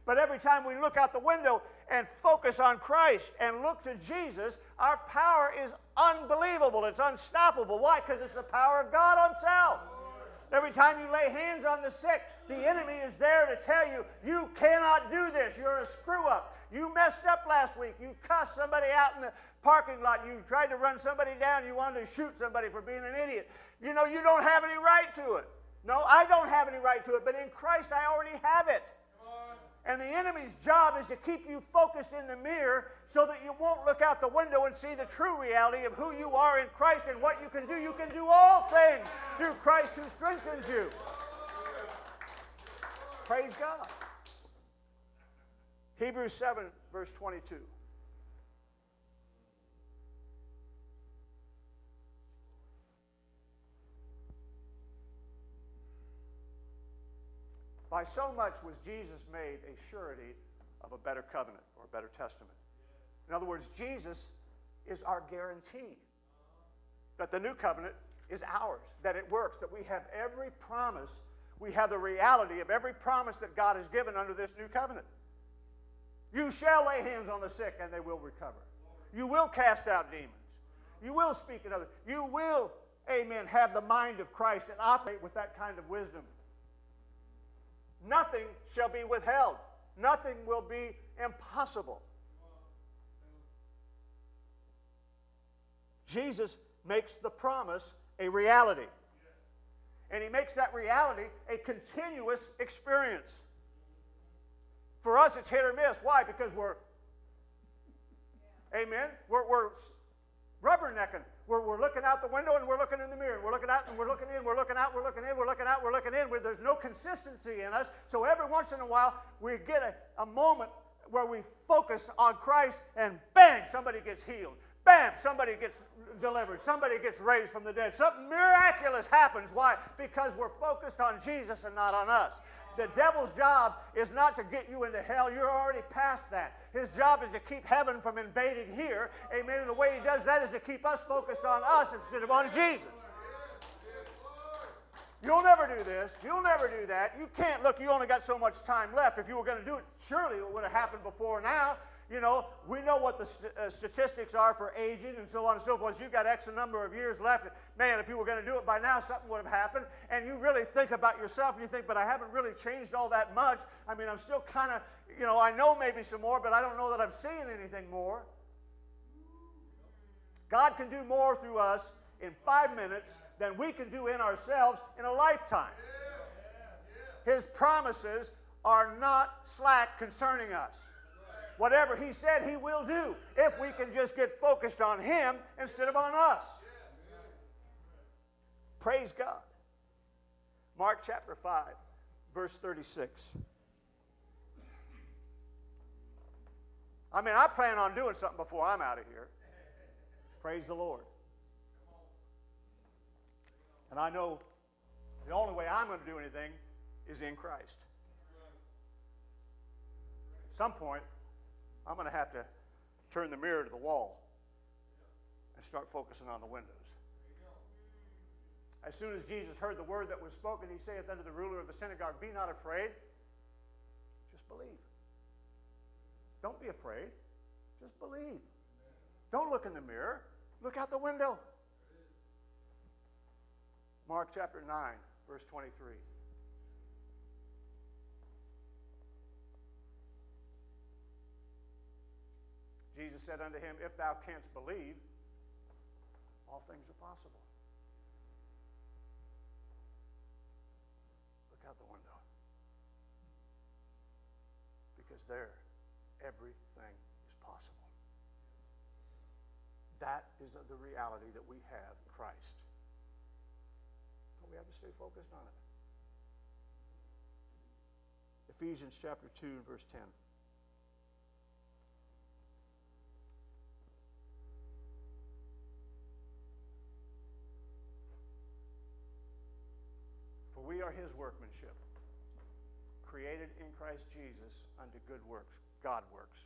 But every time we look out the window and focus on Christ and look to Jesus, our power is unbelievable. It's unstoppable. Why? Because it's the power of God Himself. Every time you lay hands on the sick, the enemy is there to tell you, you cannot do this. You're a screw up. You messed up last week. You cussed somebody out in the parking lot. You tried to run somebody down. You wanted to shoot somebody for being an idiot. You know, you don't have any right to it. No, I don't have any right to it, but in Christ I already have it. And the enemy's job is to keep you focused in the mirror so that you won't look out the window and see the true reality of who you are in Christ and what you can do. You can do all things through Christ who strengthens you. Praise God. Hebrews 7, verse 22. By so much was Jesus made a surety of a better covenant or a better testament. In other words, Jesus is our guarantee that the new covenant is ours, that it works, that we have every promise, we have the reality of every promise that God has given under this new covenant. You shall lay hands on the sick and they will recover. You will cast out demons. You will speak in others. You will, amen, have the mind of Christ and operate with that kind of wisdom. Nothing shall be withheld. Nothing will be impossible. Jesus makes the promise a reality. And he makes that reality a continuous experience. For us, it's hit or miss. Why? Because we're, amen, we're, we're rubbernecking. We're, we're looking out the window and we're looking in the mirror. We're looking out and we're looking in. We're looking out. We're looking in. We're looking out. We're looking in. Where there's no consistency in us. So every once in a while, we get a, a moment where we focus on Christ and bang, somebody gets healed. Bam, somebody gets delivered. Somebody gets raised from the dead. Something miraculous happens. Why? Because we're focused on Jesus and not on us. The devil's job is not to get you into hell. You're already past that. His job is to keep heaven from invading here. Amen. And the way he does that is to keep us focused on us instead of on Jesus. You'll never do this. You'll never do that. You can't. Look, you only got so much time left. If you were going to do it, surely it would have happened before now. You know, we know what the st- uh, statistics are for aging and so on and so forth. You've got X number of years left. Man, if you were going to do it by now, something would have happened. And you really think about yourself and you think, but I haven't really changed all that much. I mean, I'm still kind of, you know, I know maybe some more, but I don't know that I'm seeing anything more. God can do more through us in five minutes than we can do in ourselves in a lifetime. His promises are not slack concerning us. Whatever He said He will do if we can just get focused on Him instead of on us. Praise God. Mark chapter 5, verse 36. I mean, I plan on doing something before I'm out of here. Praise the Lord. And I know the only way I'm going to do anything is in Christ. At some point, I'm going to have to turn the mirror to the wall and start focusing on the windows. As soon as Jesus heard the word that was spoken, he saith unto the ruler of the synagogue, Be not afraid, just believe. Don't be afraid, just believe. Don't look in the mirror, look out the window. Mark chapter 9, verse 23. Jesus said unto him, If thou canst believe, all things are possible. Look out the window. Because there, everything is possible. That is the reality that we have in Christ. But we have to stay focused on it. Ephesians chapter 2 and verse 10. For we are his workmanship, created in Christ Jesus unto good works, God works.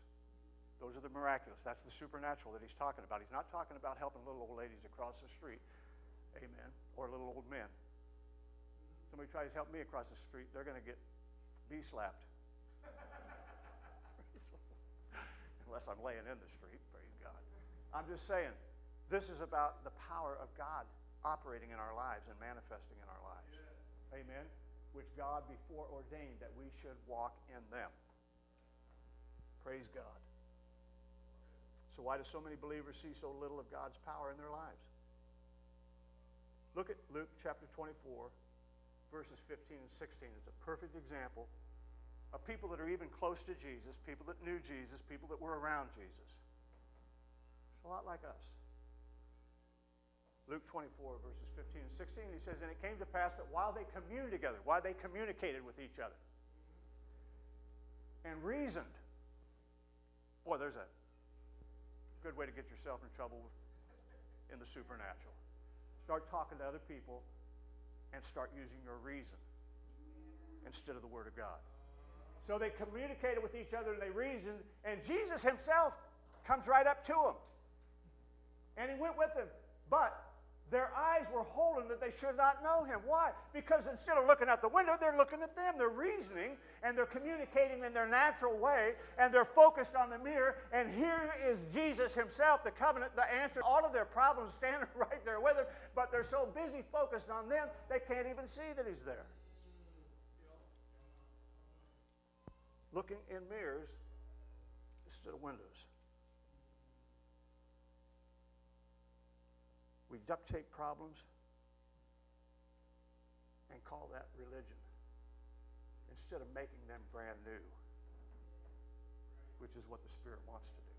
Those are the miraculous. That's the supernatural that he's talking about. He's not talking about helping little old ladies across the street. Amen. Or little old men. Somebody tries to help me across the street, they're going to get bee slapped. [laughs] Unless I'm laying in the street, praise God. I'm just saying, this is about the power of God operating in our lives and manifesting in our lives. Amen. Which God before ordained that we should walk in them. Praise God. So, why do so many believers see so little of God's power in their lives? Look at Luke chapter 24, verses 15 and 16. It's a perfect example of people that are even close to Jesus, people that knew Jesus, people that were around Jesus. It's a lot like us. Luke 24, verses 15 and 16, he says, And it came to pass that while they communed together, while they communicated with each other and reasoned, boy, there's a good way to get yourself in trouble in the supernatural. Start talking to other people and start using your reason instead of the Word of God. So they communicated with each other and they reasoned, and Jesus himself comes right up to them. And he went with them. But their eyes were holding that they should not know him. Why? Because instead of looking out the window, they're looking at them. They're reasoning and they're communicating in their natural way and they're focused on the mirror. And here is Jesus himself, the covenant, the answer. All of their problems [laughs] standing right there with them, but they're so busy focused on them, they can't even see that he's there. Looking in mirrors instead of windows. We duct tape problems and call that religion instead of making them brand new, which is what the Spirit wants to do.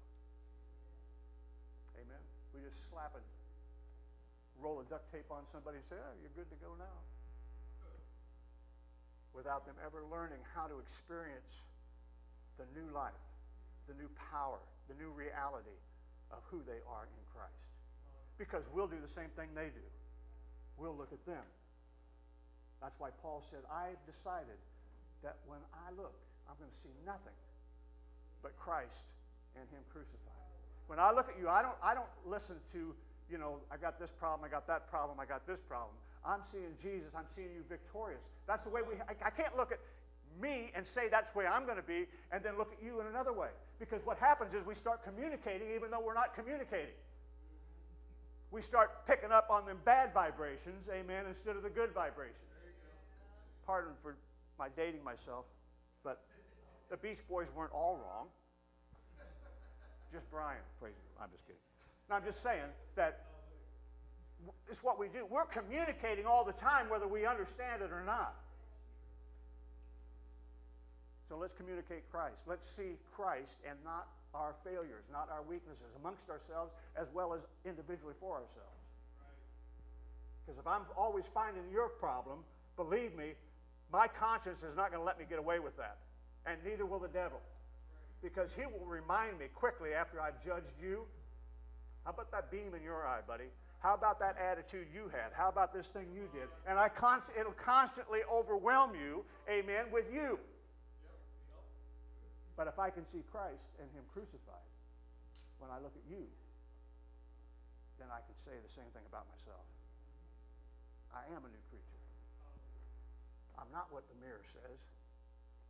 Amen. We just slap a roll of duct tape on somebody and say, oh, you're good to go now. Without them ever learning how to experience the new life, the new power, the new reality of who they are in Christ because we'll do the same thing they do. We'll look at them. That's why Paul said, I've decided that when I look, I'm going to see nothing but Christ and Him crucified. When I look at you, I don't, I don't listen to, you know, I got this problem, I got that problem, I got this problem. I'm seeing Jesus, I'm seeing you victorious. That's the way we, I, I can't look at me and say that's the way I'm going to be and then look at you in another way. Because what happens is we start communicating even though we're not communicating we start picking up on them bad vibrations, amen, instead of the good vibrations. Pardon for my dating myself, but the Beach Boys weren't all wrong. Just Brian, praise I'm just kidding. No, I'm just saying that it's what we do. We're communicating all the time, whether we understand it or not. So let's communicate Christ. Let's see Christ and not our failures, not our weaknesses, amongst ourselves as well as individually for ourselves. Because if I'm always finding your problem, believe me, my conscience is not going to let me get away with that. And neither will the devil. Because he will remind me quickly after I've judged you. How about that beam in your eye, buddy? How about that attitude you had? How about this thing you did? And I const- it'll constantly overwhelm you, amen, with you. But if I can see Christ and Him crucified, when I look at you, then I can say the same thing about myself. I am a new creature. I'm not what the mirror says.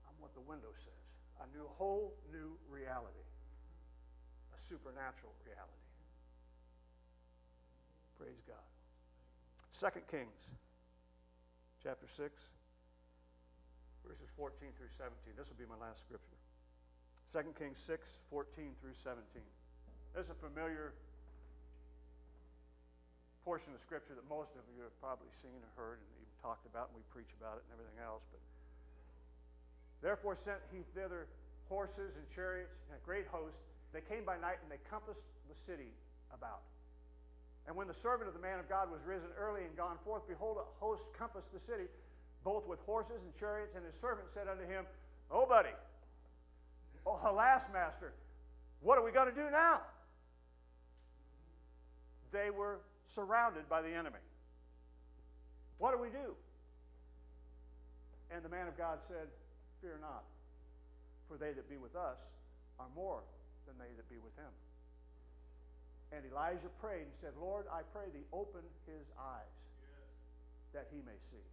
I'm what the window says. A new, whole new reality. A supernatural reality. Praise God. Second Kings, chapter 6, verses 14 through 17. This will be my last scripture. 2 Kings 6, 14 through 17. There's a familiar portion of Scripture that most of you have probably seen or heard and even talked about, and we preach about it and everything else. But therefore sent he thither horses and chariots and a great host. They came by night and they compassed the city about. And when the servant of the man of God was risen early and gone forth, behold, a host compassed the city, both with horses and chariots. And his servant said unto him, Oh, buddy, Oh, alas, Master, what are we going to do now? They were surrounded by the enemy. What do we do? And the man of God said, Fear not, for they that be with us are more than they that be with him. And Elijah prayed and said, Lord, I pray thee, open his eyes yes. that he may see.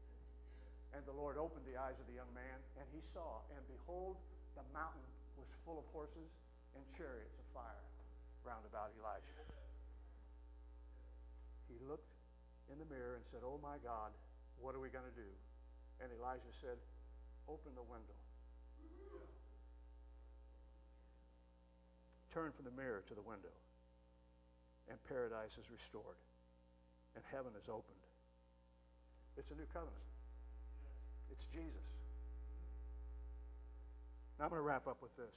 And the Lord opened the eyes of the young man, and he saw, and behold, the mountain was full of horses and chariots of fire round about Elijah. He looked in the mirror and said, Oh my God, what are we going to do? And Elijah said, Open the window. Turn from the mirror to the window, and paradise is restored, and heaven is opened. It's a new covenant. It's Jesus. Now I'm going to wrap up with this.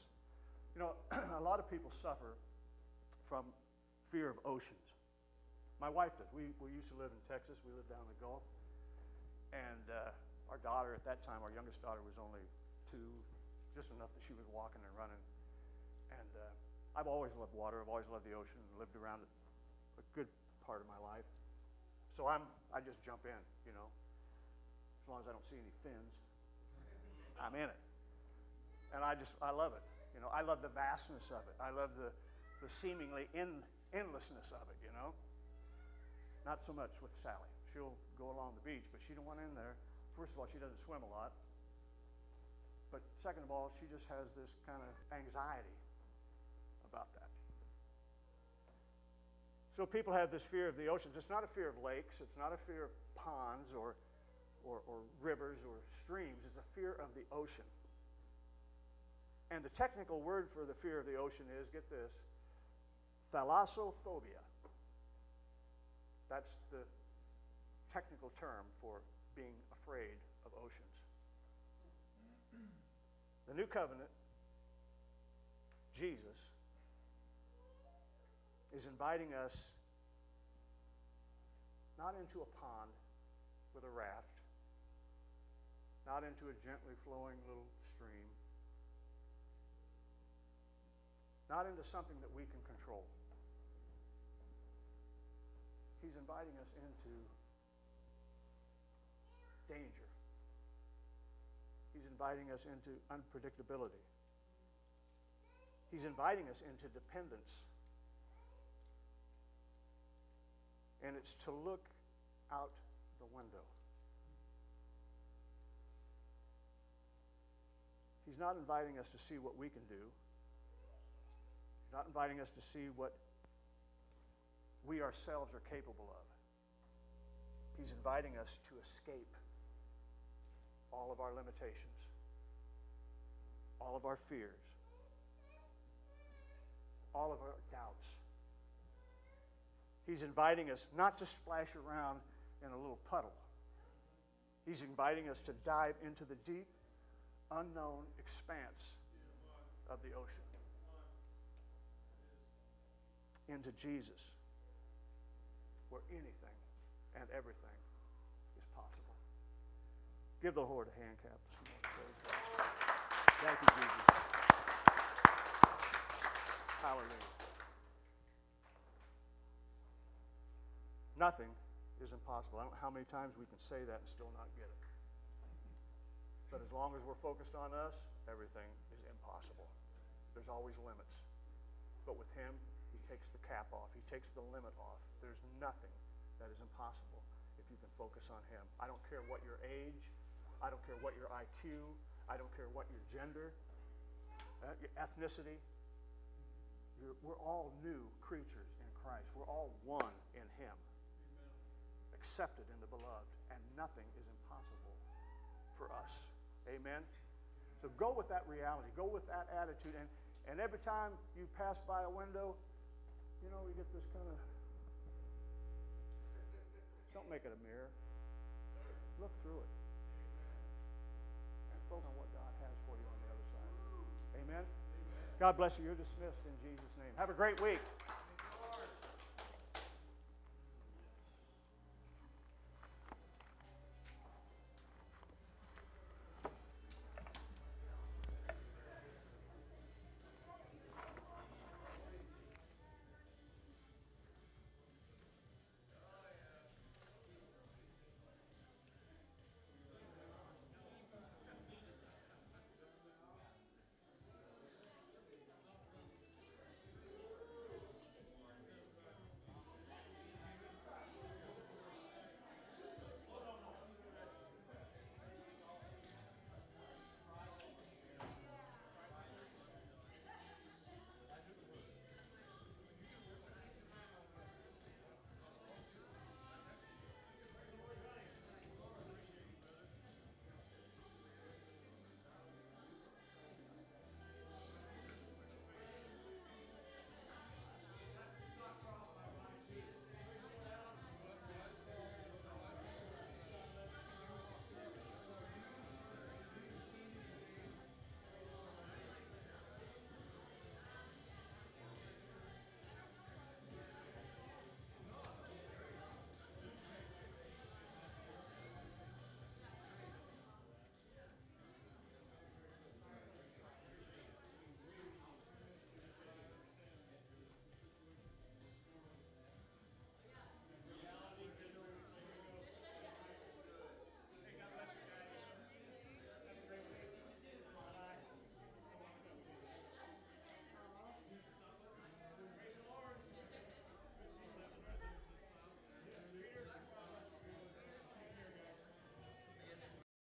You know, [clears throat] a lot of people suffer from fear of oceans. My wife does. We, we used to live in Texas. We lived down in the Gulf. And uh, our daughter, at that time, our youngest daughter was only two, just enough that she was walking and running. And uh, I've always loved water. I've always loved the ocean and lived around it a good part of my life. So I'm, I just jump in, you know. As long as I don't see any fins, I'm in it. And I just, I love it. You know, I love the vastness of it. I love the, the seemingly in, endlessness of it, you know. Not so much with Sally. She'll go along the beach, but she don't want in there. First of all, she doesn't swim a lot. But second of all, she just has this kind of anxiety about that. So people have this fear of the oceans. It's not a fear of lakes. It's not a fear of ponds or, or, or rivers or streams. It's a fear of the ocean. And the technical word for the fear of the ocean is, get this, thalassophobia. That's the technical term for being afraid of oceans. The new covenant, Jesus, is inviting us not into a pond with a raft, not into a gently flowing little stream, not into something that we can control. He's inviting us into danger. He's inviting us into unpredictability. He's inviting us into dependence. And it's to look out the window. He's not inviting us to see what we can do. Not inviting us to see what we ourselves are capable of. He's inviting us to escape all of our limitations, all of our fears, all of our doubts. He's inviting us not to splash around in a little puddle. He's inviting us to dive into the deep, unknown expanse of the ocean, into Jesus, where anything and everything is possible. Give the Lord a hand clap this morning. Thank you, Jesus. Hallelujah. Nothing is impossible. I don't know how many times we can say that and still not get it. But as long as we're focused on us, everything is impossible. There's always limits. But with Him, takes the cap off, He takes the limit off. There's nothing that is impossible if you can focus on Him. I don't care what your age, I don't care what your IQ, I don't care what your gender, uh, your ethnicity. You're, we're all new creatures in Christ. We're all one in Him accepted in the beloved, and nothing is impossible for us. Amen? So go with that reality, go with that attitude, and, and every time you pass by a window, you know, we get this kind of. Don't make it a mirror. Look through it. And focus on what God has for you on the other side. Amen? God bless you. You're dismissed in Jesus' name. Have a great week.